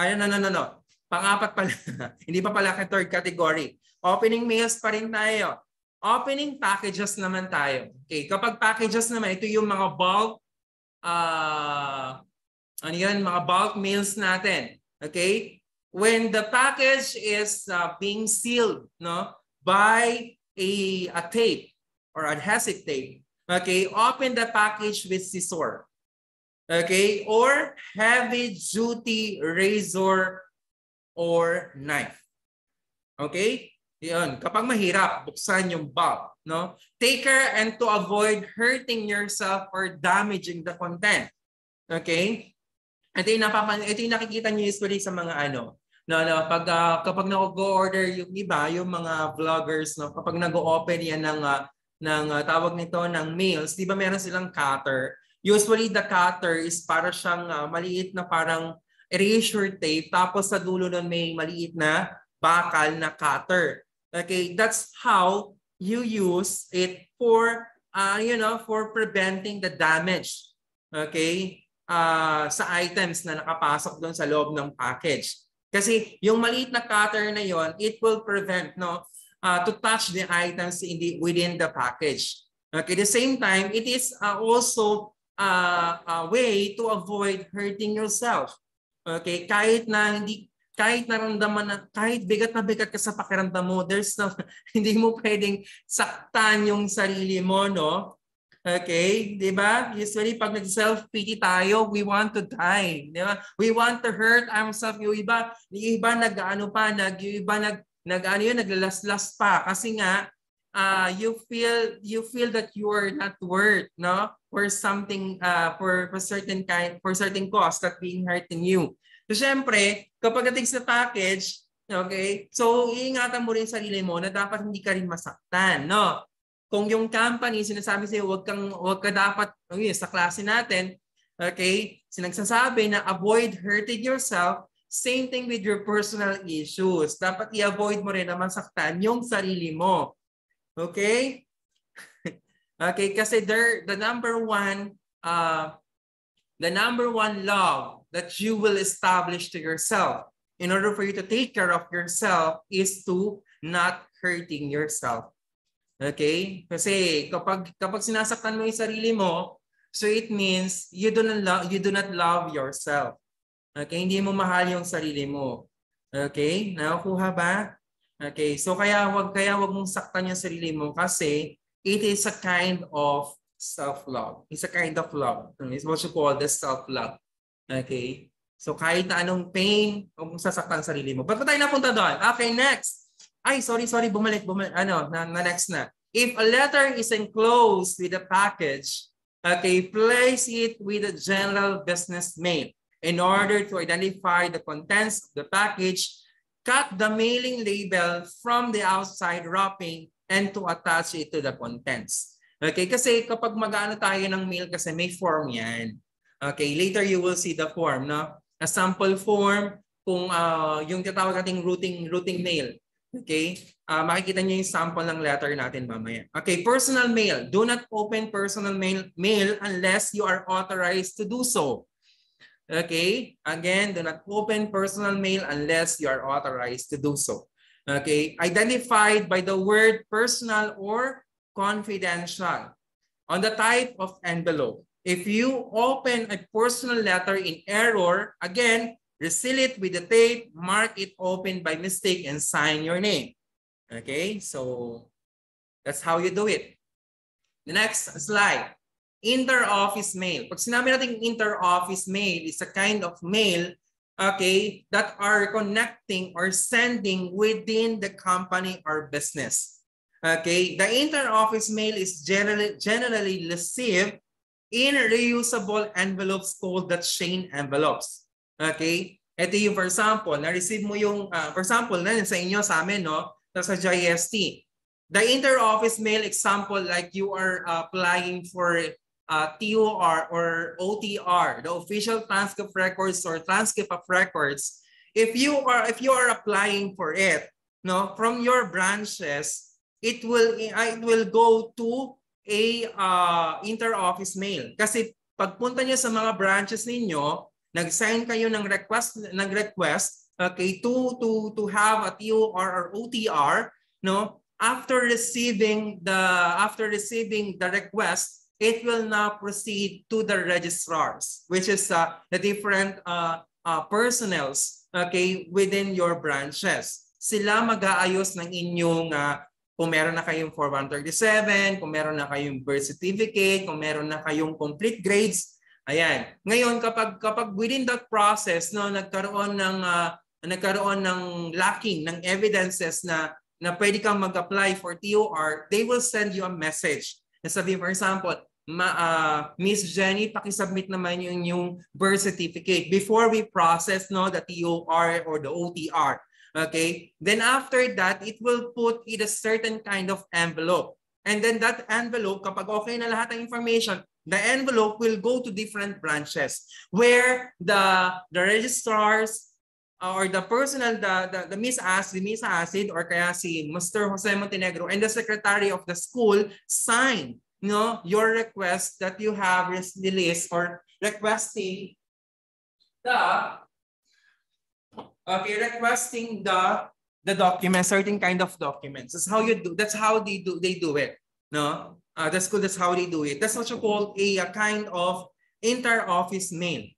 ay no no no no. Pang-apat pala. <laughs> Hindi pa pala ka third category. Opening mails pa rin tayo. Opening packages naman tayo. Okay, kapag packages naman, ito yung mga bulk, uh, ano yan, mga bulk mails natin. Okay? When the package is uh, being sealed no, by a, a tape or adhesive tape, okay, open the package with scissor. Okay? Or heavy-duty razor or knife. Okay? Yun, kapag mahirap, buksan yung bulb. No? Take care and to avoid hurting yourself or damaging the content. Okay? Ito yung, napapan ito yung nakikita niyo usually sa mga ano, no, no, pag, uh, kapag nag-order yung iba, yung mga vloggers, no, kapag nag-open yan ng, uh, ng uh, tawag nito ng mails, di ba meron silang cutter? Usually the cutter is para siyang uh, maliit na parang erasure tape, tapos sa dulo nun may maliit na bakal na cutter. Okay, that's how you use it for, uh, you know, for preventing the damage. Okay, uh, sa items na nakapasok doon sa loob ng package. Kasi yung maliit na cutter na yon, it will prevent no uh, to touch the items in the, within the package. Okay, at the same time, it is uh, also uh, a way to avoid hurting yourself. Okay? Kahit na hindi kahit naramdaman na kahit bigat na bigat ka sa pakiramdam mo, there's no, <laughs> hindi mo pwedeng saktan yung sarili mo, no? Okay, 'di ba? Usually pag nag-self-pity tayo, we want to die, 'di ba? We want to hurt ourselves. Yung iba, yung iba nag-ano pa, nag yung iba nag nag-ano yun, naglalas-las pa kasi nga uh, you feel you feel that you are not worth, no? For something uh, for for certain kind for certain cause that being hurting you. So syempre, kapag dating sa package, okay, so iingatan mo rin sarili mo na dapat hindi ka rin masaktan, no? Kung yung company sinasabi sa'yo, wag kang wag ka dapat okay, sa klase natin, okay, sinagsasabi na avoid hurting yourself, same thing with your personal issues. Dapat i-avoid mo rin na masaktan yung sarili mo. Okay? <laughs> okay, kasi there, the number one uh, the number one love that you will establish to yourself in order for you to take care of yourself is to not hurting yourself. Okay? Kasi kapag kapag sinasaktan mo 'yung sarili mo, so it means you do not love you do not love yourself. Okay? Hindi mo mahal 'yung sarili mo. Okay? Nakukuha ba? Okay, so kaya wag kaya wag mong saktan 'yung sarili mo kasi it is a kind of self-love. It's a kind of love. It's what you call the self-love. Okay? So kahit na anong pain, huwag mong sasaktan sarili mo. Ba't pa tayo napunta doon? Okay, next. Ay, sorry, sorry, bumalik, bumalik. Ano, na, na next na. If a letter is enclosed with a package, okay, place it with a general business mail. In order to identify the contents of the package, cut the mailing label from the outside wrapping and to attach it to the contents. Okay, kasi kapag mag-ano tayo ng mail kasi may form yan. Okay, later you will see the form, no? A sample form kung uh, yung tinatawag nating routing routing mail. Okay? Uh, makikita niyo yung sample ng letter natin mamaya. Okay, personal mail. Do not open personal mail, mail unless you are authorized to do so. Okay? Again, do not open personal mail unless you are authorized to do so. Okay? Identified by the word personal or confidential. On the type of envelope, if you open a personal letter in error, again, reseal it with the tape, mark it open by mistake, and sign your name. Okay, so that's how you do it. The next slide, inter-office mail. Pag sinabi natin inter-office mail, is a kind of mail okay, that are connecting or sending within the company or business. Okay, the inter-office mail is generally, generally received in reusable envelopes called the chain envelopes. Okay? Ito yung for example, na-receive mo yung, uh, for example, na sa inyo, sa amin, no? Sa GIST. The inter-office mail example, like you are uh, applying for uh, TOR or OTR, the official transcript records or transcript of records, if you are if you are applying for it, no, from your branches, it will it will go to a uh, inter-office mail. Kasi pagpunta niyo sa mga branches ninyo, nag-sign kayo ng request ng request okay to to to have a TOR or OTR, no? After receiving the after receiving the request, it will now proceed to the registrars, which is uh, the different uh, uh, personnels okay within your branches. Sila mag-aayos ng inyong uh, kung meron na kayong 4137, kung meron na kayong birth certificate, kung meron na kayong complete grades, ayan. Ngayon kapag kapag within that process no nagkaroon ng uh, nagkaroon ng lacking ng evidences na na pwede kang mag-apply for TOR, they will send you a message. Nasabi for example, Ma, uh, Miss Jenny, paki-submit naman yung yung birth certificate before we process no the TOR or the OTR. Okay? Then after that, it will put in a certain kind of envelope. And then that envelope, kapag okay na lahat ng information, the envelope will go to different branches where the, the registrars uh, or the personal, the, the, the Miss As, the Miss Acid, or kaya si Mr. Jose Montenegro and the secretary of the school sign no, your request that you have released or requesting the okay, requesting the the document, certain kind of documents. That's how you do. That's how they do. They do it. No, uh, that's good. That's how they do it. That's what you call a, a kind of inter-office mail.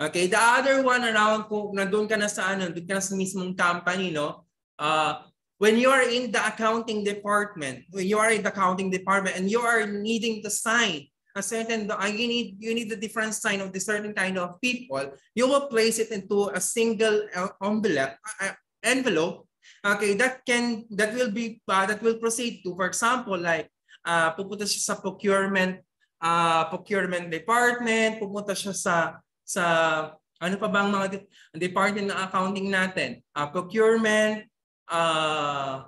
Okay, the other one around kung nandun ka na sa ano, doon ka na sa mismong company, no? Uh, when you are in the accounting department, when you are in the accounting department and you are needing to sign a certain, uh, you need you need the different sign of the certain kind of people, you will place it into a single uh, envelope, uh, envelope okay, that can, that will be, uh, that will proceed to, for example, like, uh, pupunta siya sa procurement uh, procurement department, pupunta siya sa sa ano pa bang mga de- department ng accounting natin? Uh, procurement, uh,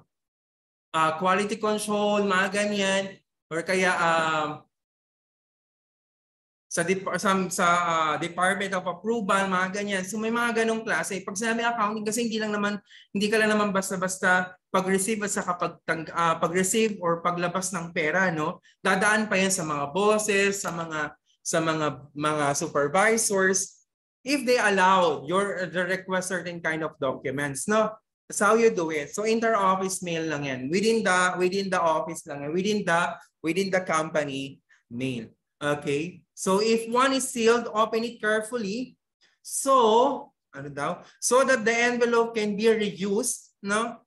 uh, quality control, mga ganyan. Or kaya uh, sa sa, sa uh, Department of Approval, mga ganyan. So may mga ganong klase. Pag sinabi accounting kasi hindi lang naman hindi ka lang naman basta-basta pag-receive at sa kapag uh, pag-receive or paglabas ng pera, no? Dadaan pa yan sa mga bosses, sa mga sa mga mga supervisors if they allow your the request certain kind of documents, no? That's how you do it. So inter-office mail lang yan. Within the within the office lang yan. Within the within the company mail. Okay? So if one is sealed, open it carefully. So, ano daw? So that the envelope can be reused, no?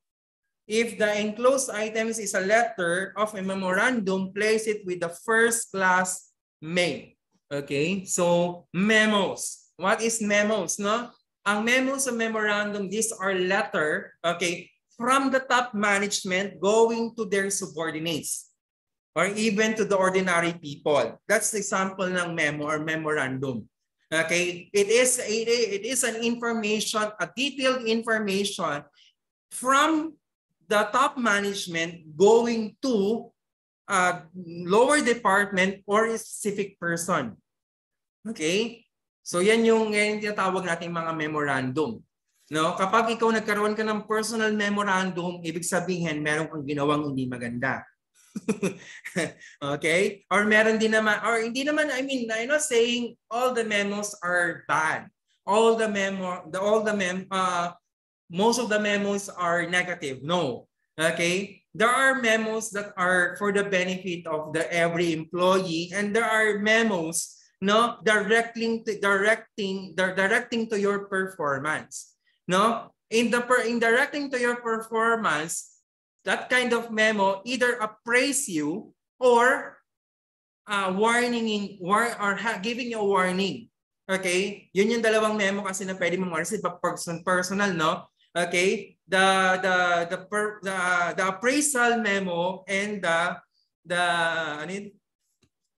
If the enclosed items is a letter of a memorandum, place it with the first class mail. Okay? So, memos. What is memos, no? Ang memos sa memorandum, these are letter, okay, from the top management going to their subordinates or even to the ordinary people. That's the example ng memo or memorandum. Okay? It is it, it is an information, a detailed information from the top management going to a lower department or a specific person. Okay? So yan yung, yan tinatawag natin mga memorandum. No, kapag ikaw nagkaroon ka ng personal memorandum, ibig sabihin meron kang ginawang hindi maganda. <laughs> okay? Or meron din naman, or hindi naman, I mean, I'm not saying all the memos are bad. All the memo, the all the mem, uh, most of the memos are negative. No. Okay? There are memos that are for the benefit of the every employee and there are memos no directing to directing directing to your performance. No? In the per, in directing to your performance, that kind of memo either appraise you or uh, warning in, war, or ha, giving you a warning. Okay? Yun yung dalawang memo kasi na pwede mong receive person, personal, no? Okay? The the the per, the, the appraisal memo and the the ano yun?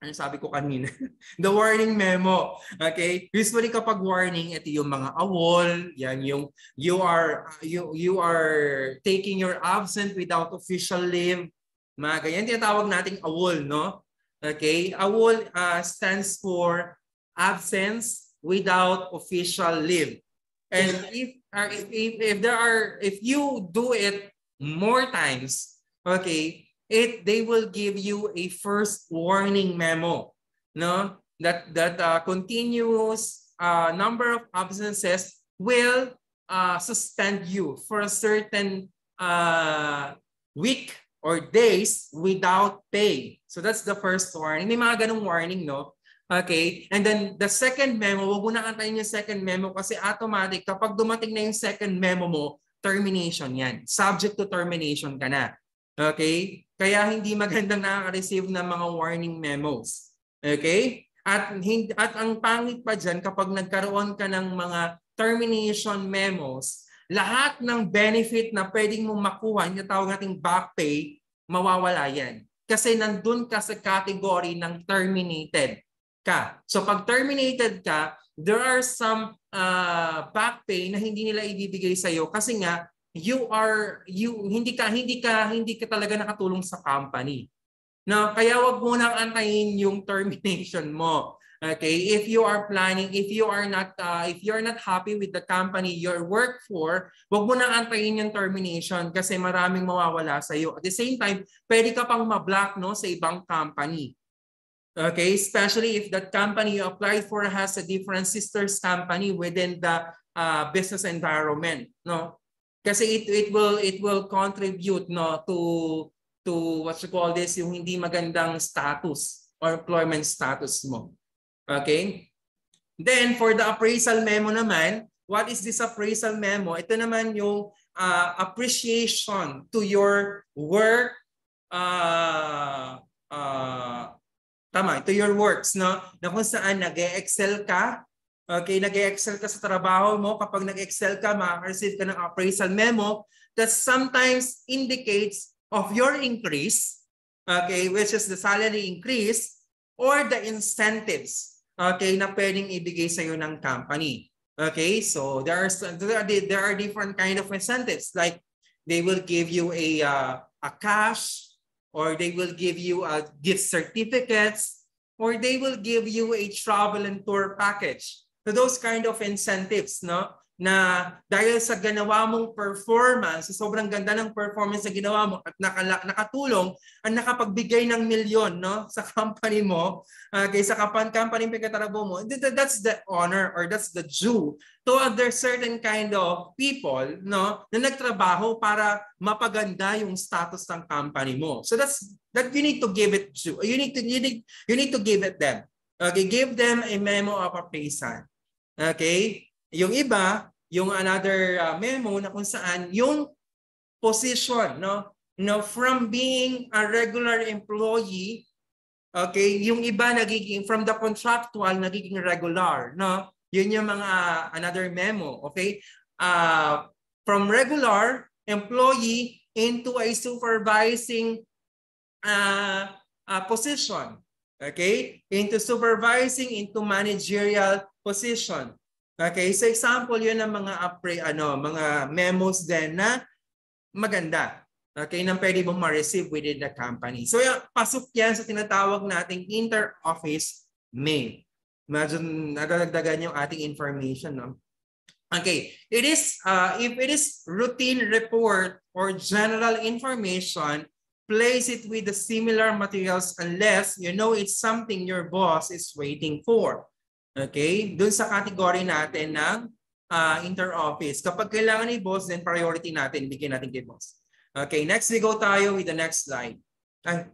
Ano sabi ko kanina, <laughs> the warning memo. Okay? Usually kapag warning, ito yung mga awol, yan yung you are you you are taking your absent without official leave. Mga ganyan tinatawag nating awol, no? Okay? Awol uh, stands for absence without official leave. And if, uh, if, if if there are if you do it more times, okay, it they will give you a first warning memo no that that uh, continuous uh, number of absences will uh, suspend you for a certain uh, week or days without pay. So that's the first warning. May mga ganong warning, no? Okay? And then the second memo, wag mo na antayin yung second memo kasi automatic, kapag dumating na yung second memo mo, termination yan. Subject to termination ka na. Okay? Kaya hindi magandang nakaka-receive ng mga warning memos. Okay? At, at ang pangit pa dyan, kapag nagkaroon ka ng mga termination memos, lahat ng benefit na pwedeng mong makuha, yung tawag nating back pay, mawawala yan. Kasi nandun ka sa category ng terminated ka. So pag terminated ka, there are some uh, back pay na hindi nila ibibigay sa iyo kasi nga you are you hindi ka hindi ka hindi ka talaga nakatulong sa company. No, kaya wag mo nang antayin yung termination mo. Okay? If you are planning, if you are not uh, if you are not happy with the company you work for, wag mo nang antayin yung termination kasi maraming mawawala sa iyo. At the same time, pwede ka pang ma-block no sa ibang company. Okay? Especially if that company you applied for has a different sisters company within the uh, business environment, no? Kasi it it will it will contribute no to to what you call this yung hindi magandang status or employment status mo. Okay? Then for the appraisal memo naman, what is this appraisal memo? Ito naman yung uh, appreciation to your work uh, uh, tama, to your works, no? Na kung saan nag-excel ka, okay, nag-excel ka sa trabaho mo, kapag nag-excel ka, makaka-receive ka ng appraisal memo that sometimes indicates of your increase, okay, which is the salary increase or the incentives, okay, na pwedeng ibigay sa iyo ng company. Okay, so there are there are, different kind of incentives like they will give you a uh, a cash or they will give you a gift certificates or they will give you a travel and tour package. So those kind of incentives, no? na dahil sa ginawa mong performance, sobrang ganda ng performance na ginawa mo at nakala, nakatulong ang nakapagbigay ng milyon no <laughs> sa company mo, uh, kay sa kapan company pagkatarabo mo, that's the honor or that's the due to other certain kind of people no na nagtrabaho para mapaganda yung status ng company mo. So that's that you need to give it to you need to you need, you need to give it them. Okay, give them a memo of appraisal. Okay? Yung iba, yung another uh, memo na kung saan yung position, no? No, from being a regular employee, okay, yung iba nagiging from the contractual nagiging regular, no? Yun yung mga another memo, okay? Uh, from regular employee into a supervising uh, uh, position, okay? Into supervising into managerial position. Okay, so example 'yun ng mga appre, ano, mga memos din na maganda. Okay, nang pwede mong ma-receive within the company. So yung, pasok yan sa tinatawag nating inter-office mail. Medyo nadadagdagan yung ating information. No? Okay, it is, uh, if it is routine report or general information, place it with the similar materials unless you know it's something your boss is waiting for. Okay? Doon sa category natin ng uh, inter-office. Kapag kailangan ni boss, then priority natin, bigyan natin kay boss. Okay, next we go tayo with the next slide. Ay.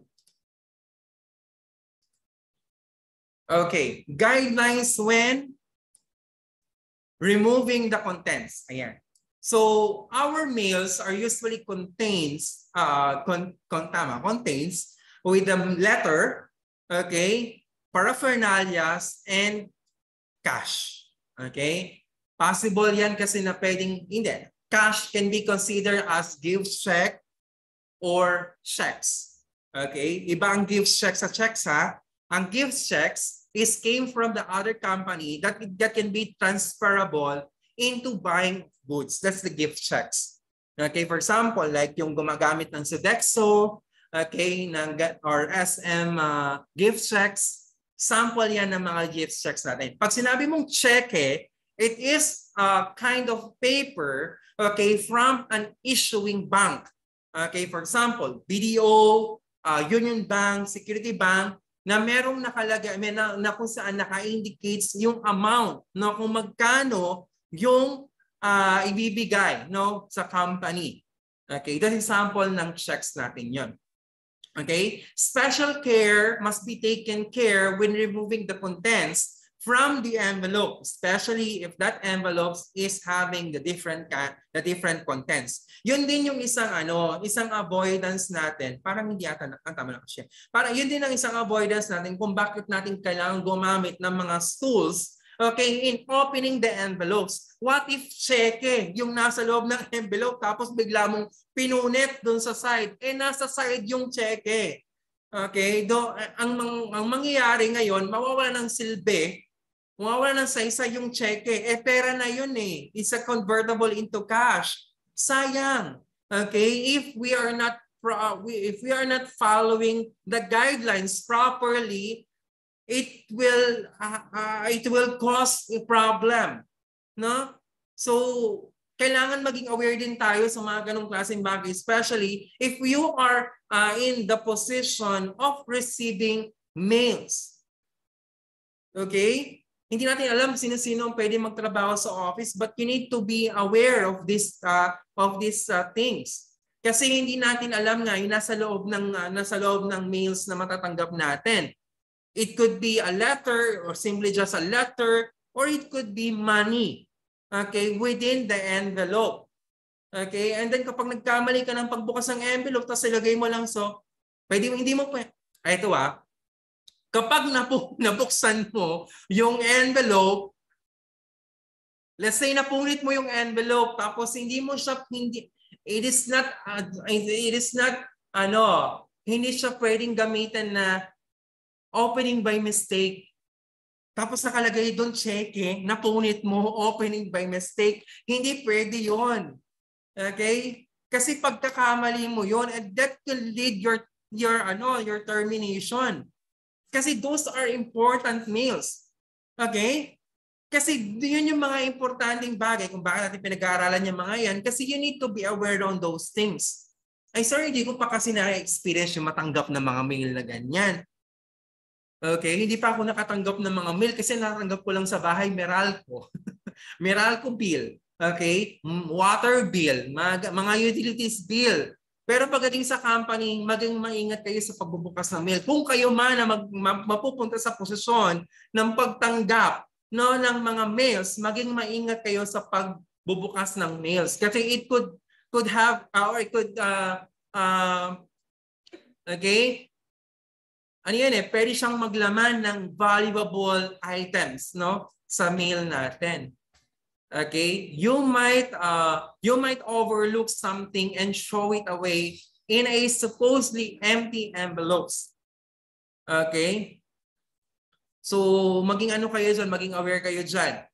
Okay, guidelines when removing the contents. Ayan. So, our mails are usually contains, uh, con, con, tama, contains with the letter, okay, paraphernalias, and cash. Okay? Possible yan kasi na pwedeng, hindi. Cash can be considered as gift check or checks. Okay? Iba ang gift checks sa checks ha. Ang gift checks is came from the other company that, that can be transferable into buying goods. That's the gift checks. Okay, for example, like yung gumagamit ng Sodexo, okay, ng, or SM uh, gift checks, sample yan ng mga gift checks natin. Pag sinabi mong cheque, it is a kind of paper okay, from an issuing bank. Okay, for example, BDO, uh, Union Bank, Security Bank, na merong nakalagay, may na, na kung saan naka-indicates yung amount, no, kung magkano yung uh, ibibigay no, sa company. Okay, that's example ng checks natin yon. Okay? Special care must be taken care when removing the contents from the envelope, especially if that envelope is having the different the different contents. Yun din yung isang ano, isang avoidance natin. Parang hindi ata ang tama na siya. Para yun din ang isang avoidance natin kung bakit natin kailangan gumamit ng mga stools Okay, in opening the envelopes. What if cheque yung nasa loob ng envelope tapos bigla mong pinunit doon sa side? Eh, nasa side yung cheque. Okay, do ang, ang mangyayari ngayon, mawawala ng silbi, mawawala ng saysa yung cheque. Eh, pera na yun eh. It's a convertible into cash. Sayang. Okay, if we are not if we are not following the guidelines properly, it will uh, uh, it will cause a problem no? So kailangan maging aware din tayo sa mga ganong klaseng bagay especially if you are uh, in the position of receiving mails. Okay? Hindi natin alam sino-sino ang pwede magtrabaho sa office but you need to be aware of this uh, of these uh, things. Kasi hindi natin alam nga yung nasa loob ng uh, nasa loob ng mails na matatanggap natin It could be a letter or simply just a letter or it could be money. Okay, within the envelope. Okay, and then kapag nagkamali ka ng pagbukas ng envelope, tapos ilagay mo lang so, pwede mo, hindi mo pa, ay ito ah, kapag napu, <laughs> nabuksan mo yung envelope, let's say napunit mo yung envelope, tapos hindi mo siya, hindi, it is not, uh, it is not, ano, hindi siya pwedeng gamitin na opening by mistake. Tapos nakalagay doon cheque, napunit mo, opening by mistake. Hindi pwede yon Okay? Kasi pagkakamali mo yon and that will lead your your ano, your termination. Kasi those are important meals. Okay? Kasi yun yung mga importanteng bagay kung bakit natin pinag-aaralan yung mga yan. Kasi you need to be aware on those things. Ay sorry, hindi ko pa kasi na-experience yung matanggap ng mga mail na ganyan. Okay, hindi pa ako nakatanggap ng mga mail kasi natanggap ko lang sa bahay Meralco. <laughs> Meralco bill. Okay? Water bill, mga, mga utilities bill. Pero pagdating sa company, maging maingat kayo sa pagbubukas ng mail. Kung kayo man na mag, mapupunta sa posisyon ng pagtanggap no, ng mga mails, maging maingat kayo sa pagbubukas ng mails. Kasi it could could have uh, or it could uh, uh, okay ano yan eh, pwede siyang maglaman ng valuable items no sa mail natin. Okay? You might uh you might overlook something and show it away in a supposedly empty envelopes. Okay? So maging ano kayo dyan, maging aware kayo dyan.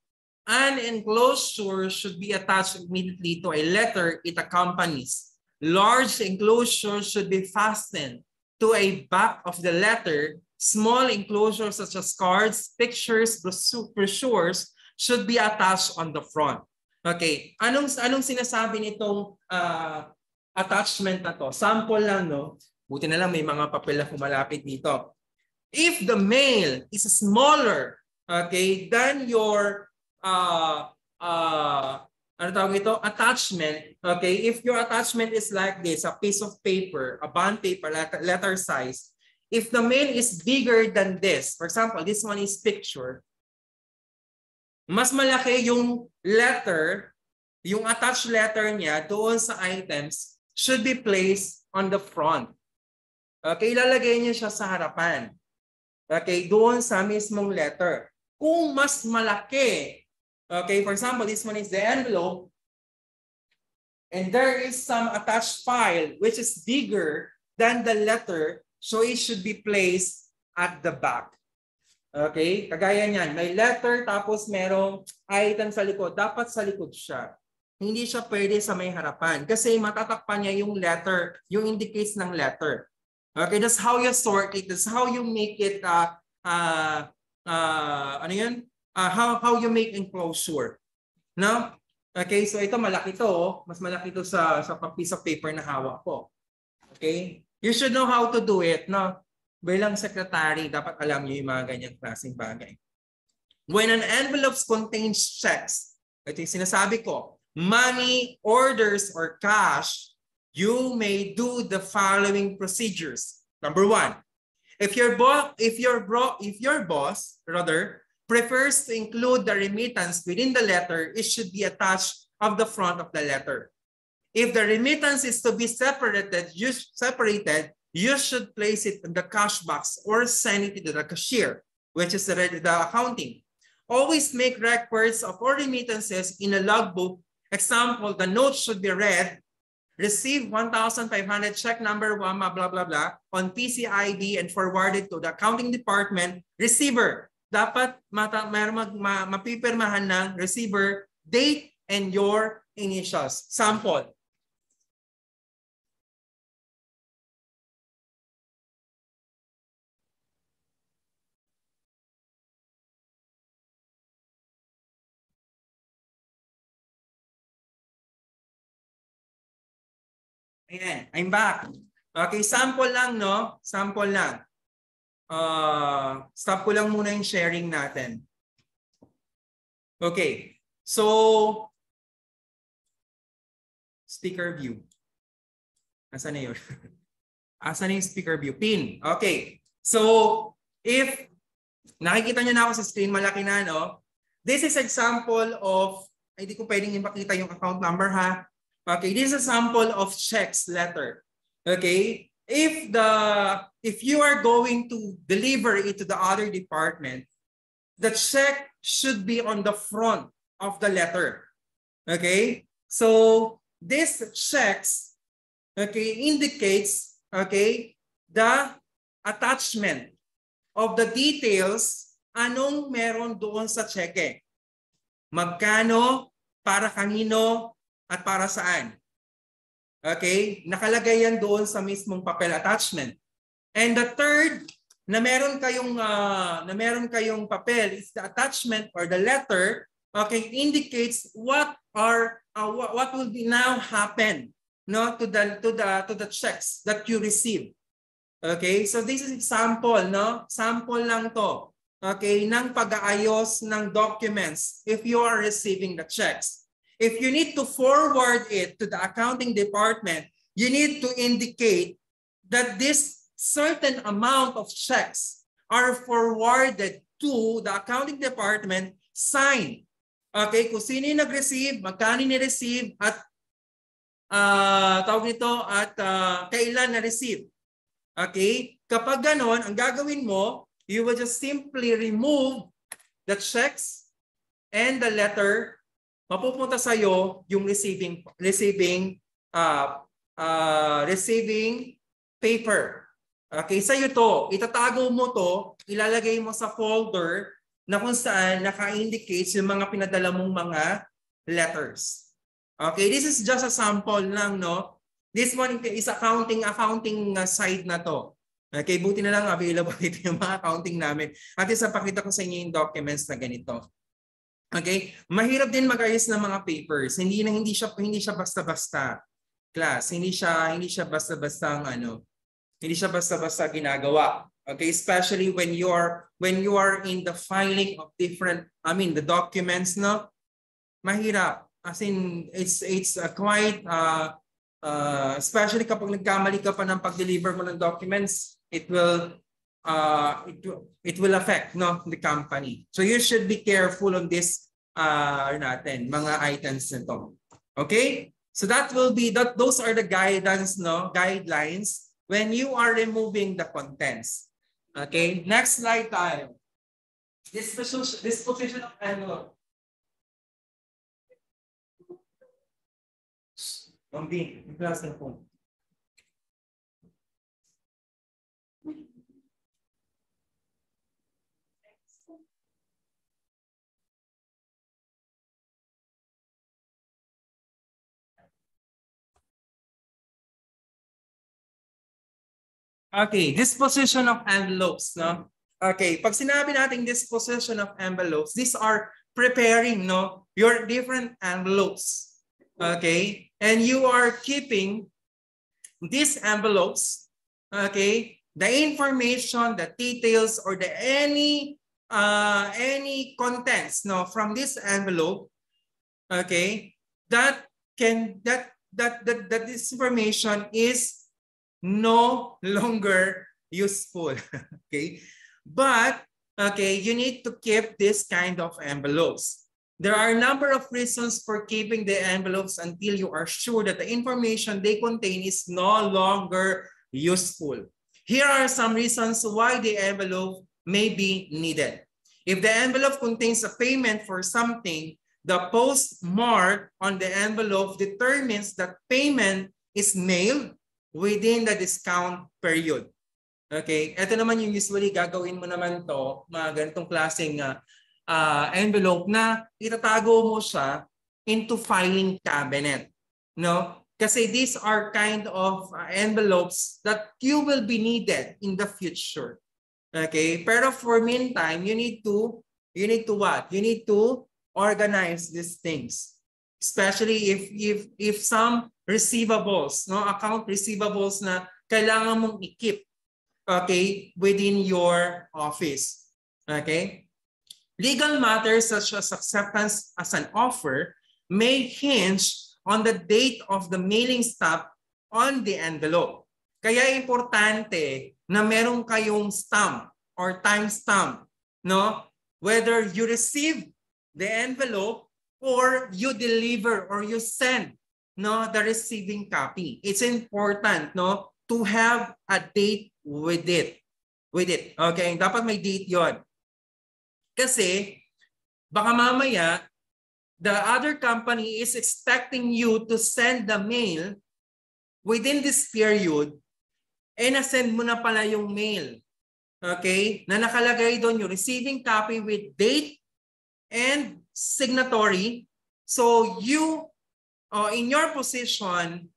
An enclosure should be attached immediately to a letter it accompanies. Large enclosures should be fastened to a back of the letter. Small enclosures such as cards, pictures, brochures should be attached on the front. Okay, anong anong sinasabi nitong uh, attachment na to? Sample lang no. Buti na lang may mga papel na kumalapit dito. If the mail is smaller, okay, than your uh, uh, ano tawag ito? Attachment. Okay, if your attachment is like this, a piece of paper, a bond paper, letter size, if the mail is bigger than this, for example, this one is picture, mas malaki yung letter, yung attached letter niya doon sa items should be placed on the front. Okay, ilalagay niya siya sa harapan. Okay, doon sa mismong letter. Kung mas malaki, okay, for example, this one is the envelope, and there is some attached file which is bigger than the letter, so it should be placed at the back. Okay? Kagaya niyan, may letter tapos merong item sa likod. Dapat sa likod siya. Hindi siya pwede sa may harapan kasi matatakpan niya yung letter, yung indicates ng letter. Okay, that's how you sort it. That's how you make it uh, uh, uh, ano yun? Uh, how, how you make enclosure. No? Okay, so ito malaki to. Oh. Mas malaki to sa, sa piece of paper na hawak ko. Okay? You should know how to do it. No? bilang secretary, dapat alam niyo yung mga ganyang klaseng bagay. When an envelope contains checks, ito yung sinasabi ko, money, orders, or cash, you may do the following procedures. Number one, if your boss, if your bro, if your boss rather prefers to include the remittance within the letter, it should be attached of the front of the letter. If the remittance is to be separated, use separated, you should place it in the cash box or send it to the cashier, which is the, the accounting. Always make records of all remittances in a logbook. Example, the note should be read, receive 1,500 check number one, blah, blah, blah, on PCID and forwarded to the accounting department. Receiver, dapat mata, mag, ma, mapipirmahan ng receiver, date, and your initials. Sample, Ayan, I'm back. Okay, sample lang, no? Sample lang. Uh, stop ko lang muna yung sharing natin. Okay, so speaker view. Asa na yun? <laughs> Asa na yung speaker view? Pin. Okay, so if nakikita nyo na ako sa screen, malaki na, no? This is example of, hindi ko pwedeng ipakita yung account number ha. Okay, this is a sample of checks letter. Okay, if the if you are going to deliver it to the other department, the check should be on the front of the letter. Okay? So this checks okay indicates okay the attachment of the details anong meron doon sa cheque. Magkano, para kanino, at para saan. Okay? Nakalagay yan doon sa mismong papel attachment. And the third na meron kayong uh, na meron kayong papel is the attachment or the letter okay indicates what are uh, what, will be now happen no to the to the to the checks that you receive. Okay? So this is example no? Sample lang to. Okay, ng pag-aayos ng documents if you are receiving the checks. If you need to forward it to the accounting department, you need to indicate that this certain amount of checks are forwarded to the accounting department signed. Okay, kung sino yung nag-receive, magkano ni-receive at uh, tawag nito at uh, kailan na-receive. Okay? Kapag ganon, ang gagawin mo, you will just simply remove the checks and the letter mapupunta sa iyo yung receiving receiving uh, uh, receiving paper. Okay, sa iyo to, itatago mo to, ilalagay mo sa folder na kung saan naka-indicates yung mga pinadala mong mga letters. Okay, this is just a sample lang, no? This one is accounting accounting uh, side na to. Okay, buti na lang available <laughs> ito yung mga accounting namin. At isa pakita ko sa inyo yung documents na ganito. Okay? Mahirap din mag-ayos ng mga papers. Hindi na hindi siya hindi siya basta-basta class. Hindi siya hindi siya basta-basta ang ano. Hindi siya basta-basta ginagawa. Okay, especially when you are when you are in the filing of different I mean the documents no. Mahirap. As in it's it's a quite uh, uh, especially kapag nagkamali ka pa ng pag-deliver mo ng documents, it will uh, it, it will affect no the company. So you should be careful on this uh, natin, mga items nito. Okay? So that will be that those are the guidance no guidelines when you are removing the contents. Okay? Next slide tayo. Disposition disposition of. Mambing, i-class na po. Okay, disposition of envelopes, no? Okay, pag sinabi natin disposition of envelopes, these are preparing, no? Your different envelopes. Okay? And you are keeping these envelopes, okay? The information, the details, or the any uh, any contents, no, from this envelope, okay? That can that that that, that this information is no longer useful. <laughs> okay? But, okay, you need to keep this kind of envelopes. There are a number of reasons for keeping the envelopes until you are sure that the information they contain is no longer useful. Here are some reasons why the envelope may be needed. If the envelope contains a payment for something, the postmark on the envelope determines that payment is mailed within the discount period. Okay? Ito naman yung usually gagawin mo naman to, mga ganitong klaseng uh, uh, envelope na itatago mo siya into filing cabinet. No? Kasi these are kind of uh, envelopes that you will be needed in the future. Okay? Pero for meantime, you need to you need to what? You need to organize these things. Especially if if if some receivables, no, account receivables na kailangan mong i-keep okay, within your office. Okay? Legal matters such as acceptance as an offer may hinge on the date of the mailing stamp on the envelope. Kaya importante na meron kayong stamp or time stamp, no? Whether you receive the envelope or you deliver or you send no the receiving copy. It's important no to have a date with it. With it. Okay, dapat may date 'yon. Kasi baka mamaya the other company is expecting you to send the mail within this period eh na-send mo na pala yung mail. Okay? Na nakalagay doon yung receiving copy with date and signatory. So you, uh, in your position,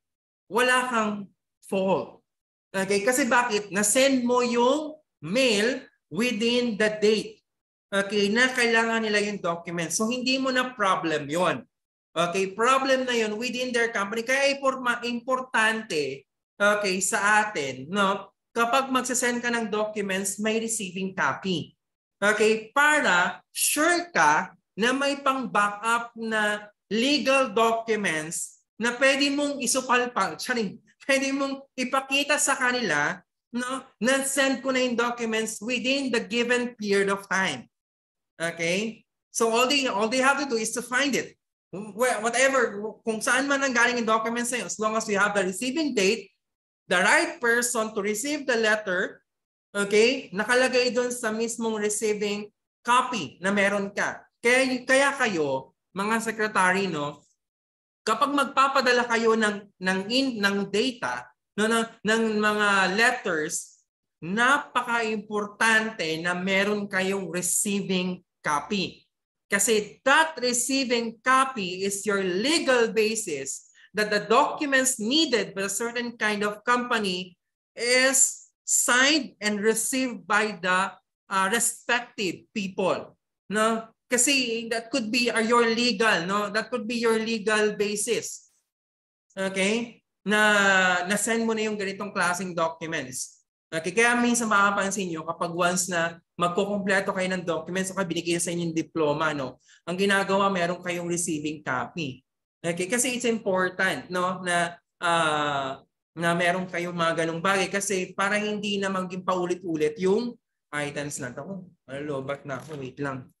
wala kang fault. Okay? Kasi bakit? Na-send mo yung mail within the date. Okay? Na kailangan nila yung document. So hindi mo na problem yon. Okay? Problem na yon within their company. Kaya importante okay, sa atin, no? Kapag magsasend ka ng documents, may receiving copy. Okay? Para sure ka na may pang backup na legal documents na pwede mong isupalpal, charing, pwede mong ipakita sa kanila no, na send ko na yung documents within the given period of time. Okay? So all they all they have to do is to find it. Whatever, kung saan man ang galing yung documents na yun, as long as you have the receiving date the right person to receive the letter, okay, nakalagay doon sa mismong receiving copy na meron ka. Kaya, kaya kayo, mga secretary, no, kapag magpapadala kayo ng, ng, in, ng data, no, ng, ng mga letters, napaka-importante na meron kayong receiving copy. Kasi that receiving copy is your legal basis that the documents needed by a certain kind of company is signed and received by the uh, respective people. No? Kasi that could be uh, your legal, no? That could be your legal basis. Okay? Na na-send mo na yung ganitong klaseng documents. Okay, kaya minsan makapansin nyo kapag once na magkukumpleto kayo ng documents o binigay sa inyo yung diploma, no, ang ginagawa, meron kayong receiving copy. Okay, kasi it's important no na uh, na meron kayong mga ganong bagay kasi para hindi na maging paulit-ulit yung items na to. Ano, ba't na ako? Wait lang.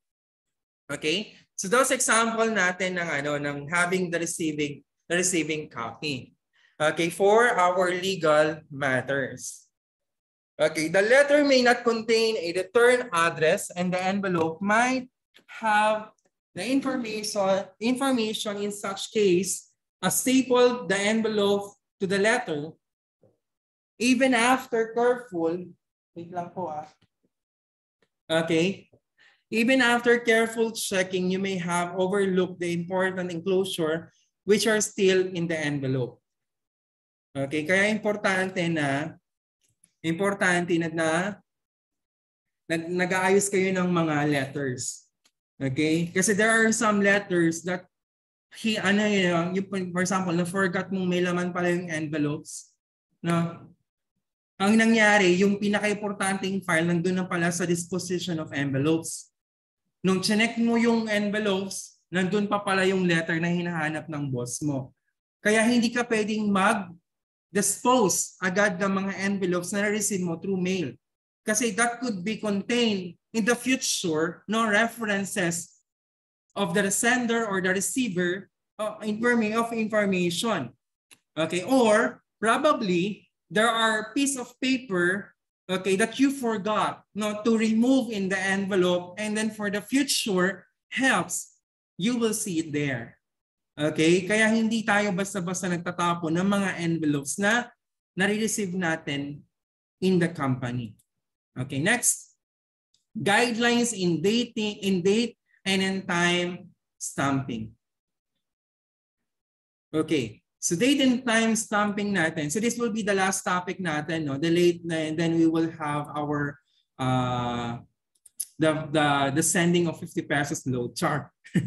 Okay? So those example natin ng ano ng having the receiving the receiving copy. Okay, for our legal matters. Okay, the letter may not contain a return address and the envelope might have the information, information in such case as stapled the envelope to the letter, even after careful, wait lang po ah. Okay. Even after careful checking, you may have overlooked the important enclosure which are still in the envelope. Okay, kaya importante na importante na, na nag, nag-aayos kayo ng mga letters. Okay? Kasi there are some letters that he, ano yun, you, for example, na-forgot mong may laman pala yung envelopes. No? Ang nangyari, yung pinaka-importanting file nandun na pala sa disposition of envelopes. Nung chinek mo yung envelopes, nandun pa pala yung letter na hinahanap ng boss mo. Kaya hindi ka pwedeng mag-dispose agad ng mga envelopes na na-receive mo through mail. Kasi that could be contained in the future, no references of the sender or the receiver uh, of information. Okay, or probably there are piece of paper okay that you forgot no to remove in the envelope and then for the future helps you will see it there. Okay? Kaya hindi tayo basta-basta nagtatapon ng mga envelopes na nare-receive natin in the company. Okay, next guidelines in dating, in date and in time stamping. Okay, so date and time stamping natin. So this will be the last topic natin, no? The late, and then we will have our uh, the the the sending of 50 pesos load chart. <laughs>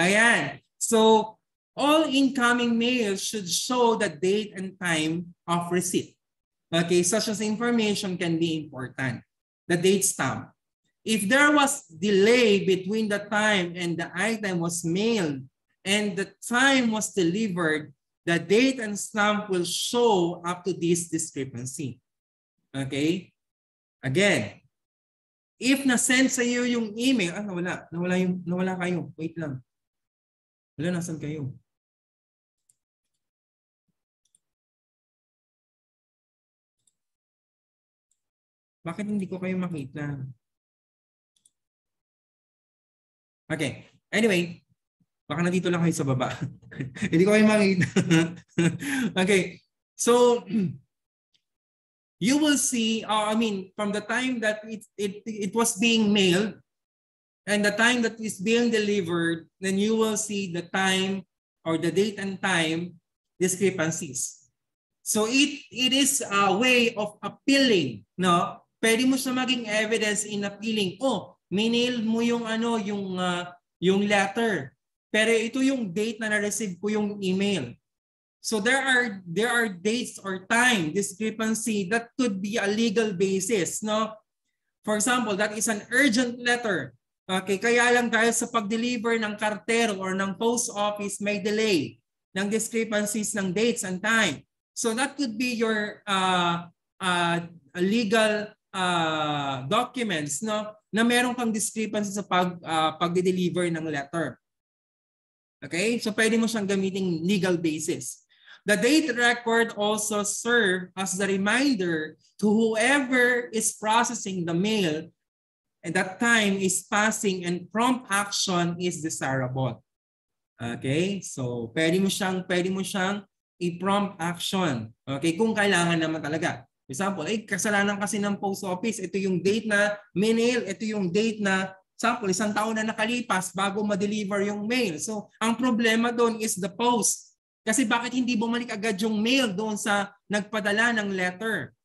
Ayan. So all incoming mails should show the date and time of receipt. Okay, such as information can be important. The date stamp. If there was delay between the time and the item was mailed and the time was delivered, the date and stamp will show up to this discrepancy. Okay? Again, if na-send sa iyo yung email, ah, nawala, nawala, yung, nawala kayo. Wait lang. Wala, nasan kayo? Bakit hindi ko kayo makita? Okay. Anyway, baka nandito lang kayo sa baba. <laughs> hindi ko kayo makita. <laughs> okay. So, <clears throat> you will see, uh, I mean, from the time that it, it, it was being mailed and the time that is being delivered, then you will see the time or the date and time discrepancies. So it, it is a way of appealing, no? Pwede mo siya maging evidence in appealing. Oh, minil mo yung ano, yung uh, yung letter. Pero ito yung date na na-receive ko yung email. So there are there are dates or time discrepancy that could be a legal basis, no? For example, that is an urgent letter. Okay, kaya lang dahil sa pag-deliver ng kartero or ng post office may delay ng discrepancies ng dates and time. So that could be your uh, uh, legal uh, documents no na meron kang discrepancy sa pag uh, pagde-deliver ng letter. Okay? So pwede mo siyang gamiting legal basis. The date record also serve as the reminder to whoever is processing the mail and that time is passing and prompt action is desirable. Okay? So pwede mo siyang pwede mo siyang i-prompt action. Okay? Kung kailangan naman talaga. Example, ay kasalanan kasi ng post office, ito yung date na mail, ito yung date na example, isang taon na nakalipas bago ma-deliver yung mail. So, ang problema doon is the post. Kasi bakit hindi bumalik agad yung mail doon sa nagpadala ng letter?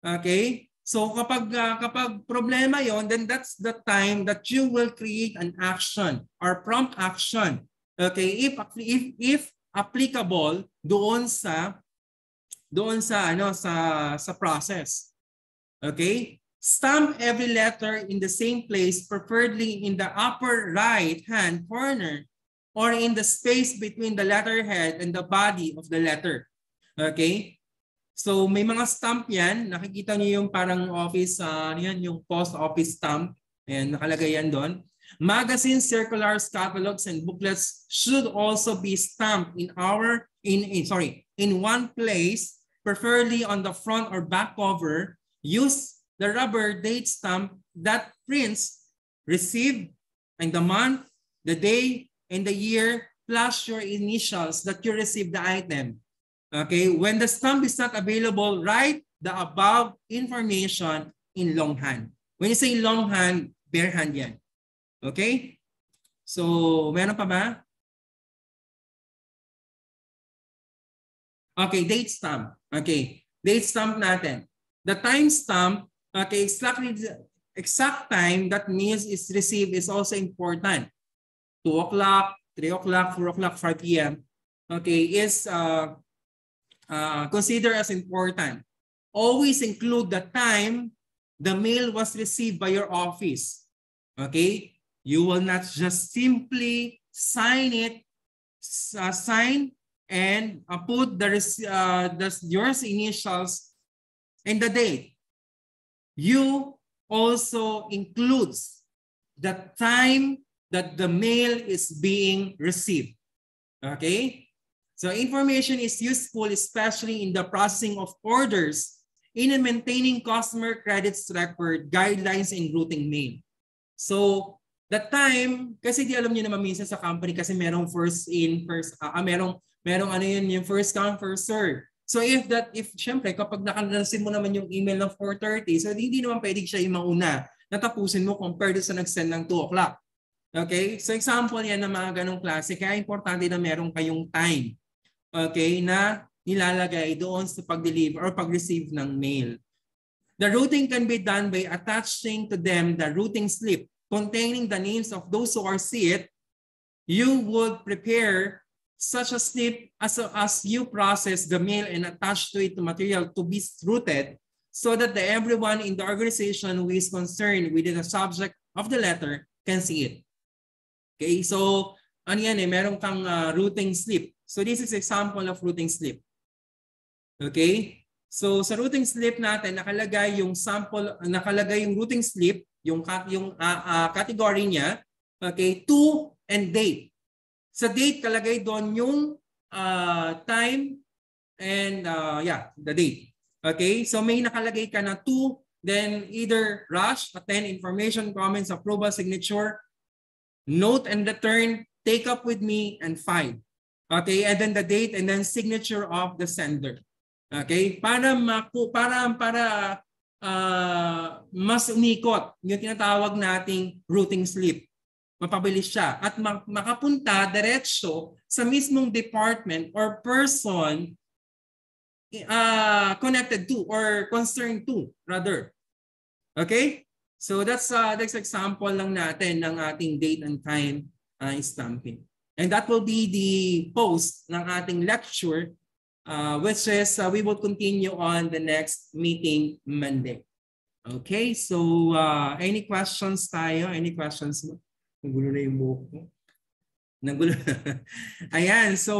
Okay? So kapag uh, kapag problema 'yon, then that's the time that you will create an action or prompt action. Okay? If if if applicable doon sa doon sa ano sa sa process. Okay? Stamp every letter in the same place, preferably in the upper right hand corner or in the space between the letterhead and the body of the letter. Okay? So may mga stamp yan. Nakikita niyo yung parang office, uh, yan, yung post office stamp. Ayan, nakalagay yan doon. Magazines, circulars, catalogs, and booklets should also be stamped in our, in, in sorry, in one place preferably on the front or back cover, use the rubber date stamp that prints received and the month, the day, and the year, plus your initials that you received the item. Okay, when the stamp is not available, write the above information in longhand. When you say longhand, bare hand yan. Okay? So, meron pa ba? Okay, date stamp. Okay, date stamp natin. The time stamp, okay, exactly exact time that news is received is also important. 2 o'clock, 3 o'clock, 4 o'clock, 5 p.m. Okay, is uh, uh, considered as important. Always include the time the mail was received by your office. Okay? You will not just simply sign it, uh, sign and uh, put the, uh, the yours initials and the date. You also includes the time that the mail is being received. Okay? So information is useful especially in the processing of orders in maintaining customer credits record, guidelines, and routing mail. So the time, kasi di alam niyo naman minsan sa company kasi merong first in, first, uh, merong merong ano yun, yung first come, first serve. So if that, if syempre kapag nakanasin mo naman yung email ng 4.30, so hindi naman pwede siya yung mauna natapusin mo compared sa nag-send ng 2 o'clock. Okay? So example yan ng mga ganong klase. Kaya importante na meron kayong time. Okay? Na nilalagay doon sa pag-deliver or pag-receive ng mail. The routing can be done by attaching to them the routing slip containing the names of those who are see it. You would prepare such a slip as, as you process the mail and attach to it material to be routed so that the everyone in the organization who is concerned with the subject of the letter can see it. Okay, so ano yan eh, meron kang uh, routing slip. So this is example of routing slip. Okay? So sa routing slip natin, nakalagay yung sample, nakalagay yung routing slip yung yung uh, uh, category niya, okay, to and date. Sa date kalagay doon yung uh, time and uh, yeah, the date. Okay? So may nakalagay ka na to, then either rush, attend, information, comments, approval, signature, note and return, take up with me, and file. Okay? And then the date and then signature of the sender. Okay? Para maku para para uh, mas umikot yung tinatawag nating routing slip. Mapabilis siya at makapunta diretso sa mismong department or person uh, connected to or concerned to rather. Okay? So that's uh, that's example lang natin ng ating date and time uh, stamping. And that will be the post ng ating lecture uh, which is uh, we will continue on the next meeting Monday. Okay, so uh, any questions tayo? Any questions mo? Nagulo na yung buhok ko. Nagulo. <laughs> Ayan, so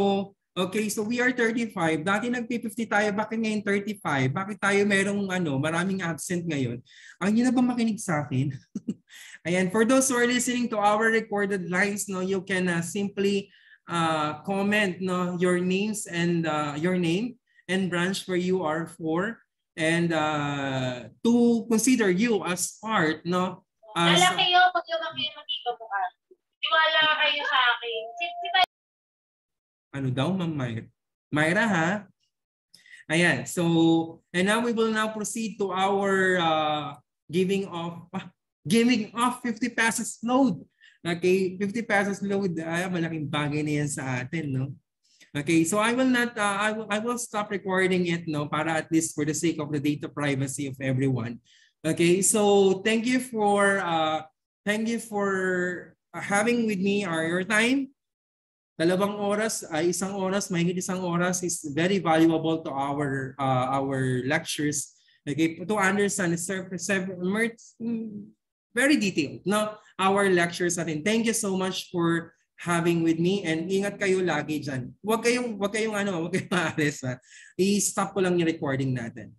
okay, so we are 35. Dati nag-50 tayo, bakit ngayon 35? Bakit tayo merong ano, maraming absent ngayon? Ang yun na ba makinig sa akin? <laughs> Ayan, for those who are listening to our recorded lines, no, you can uh, simply uh, comment no your names and uh, your name and branch where you are for and uh, to consider you as part no as, Lala kayo pag yung kami magkikabukan. Tiwala kayo sa akin. Ano daw, Ma'am Myra? Myra, ha? Ayan. So, and now we will now proceed to our uh, giving of uh, giving off 50 pesos load. Okay, 50 pesos load, ay, malaking bagay na yan sa atin, no? Okay, so I will not, uh, I, will, I will stop recording it, no, para at least for the sake of the data privacy of everyone. Okay, so thank you for, uh, thank you for having with me our your time. Dalawang oras, uh, isang oras, mahigit isang oras is very valuable to our uh, our lectures. Okay, to understand, very detailed. No? our lectures natin. Thank you so much for having with me and ingat kayo lagi diyan. Huwag kayong huwag kayong ano, huwag kayong <laughs> aalis. I-stop ko lang yung recording natin.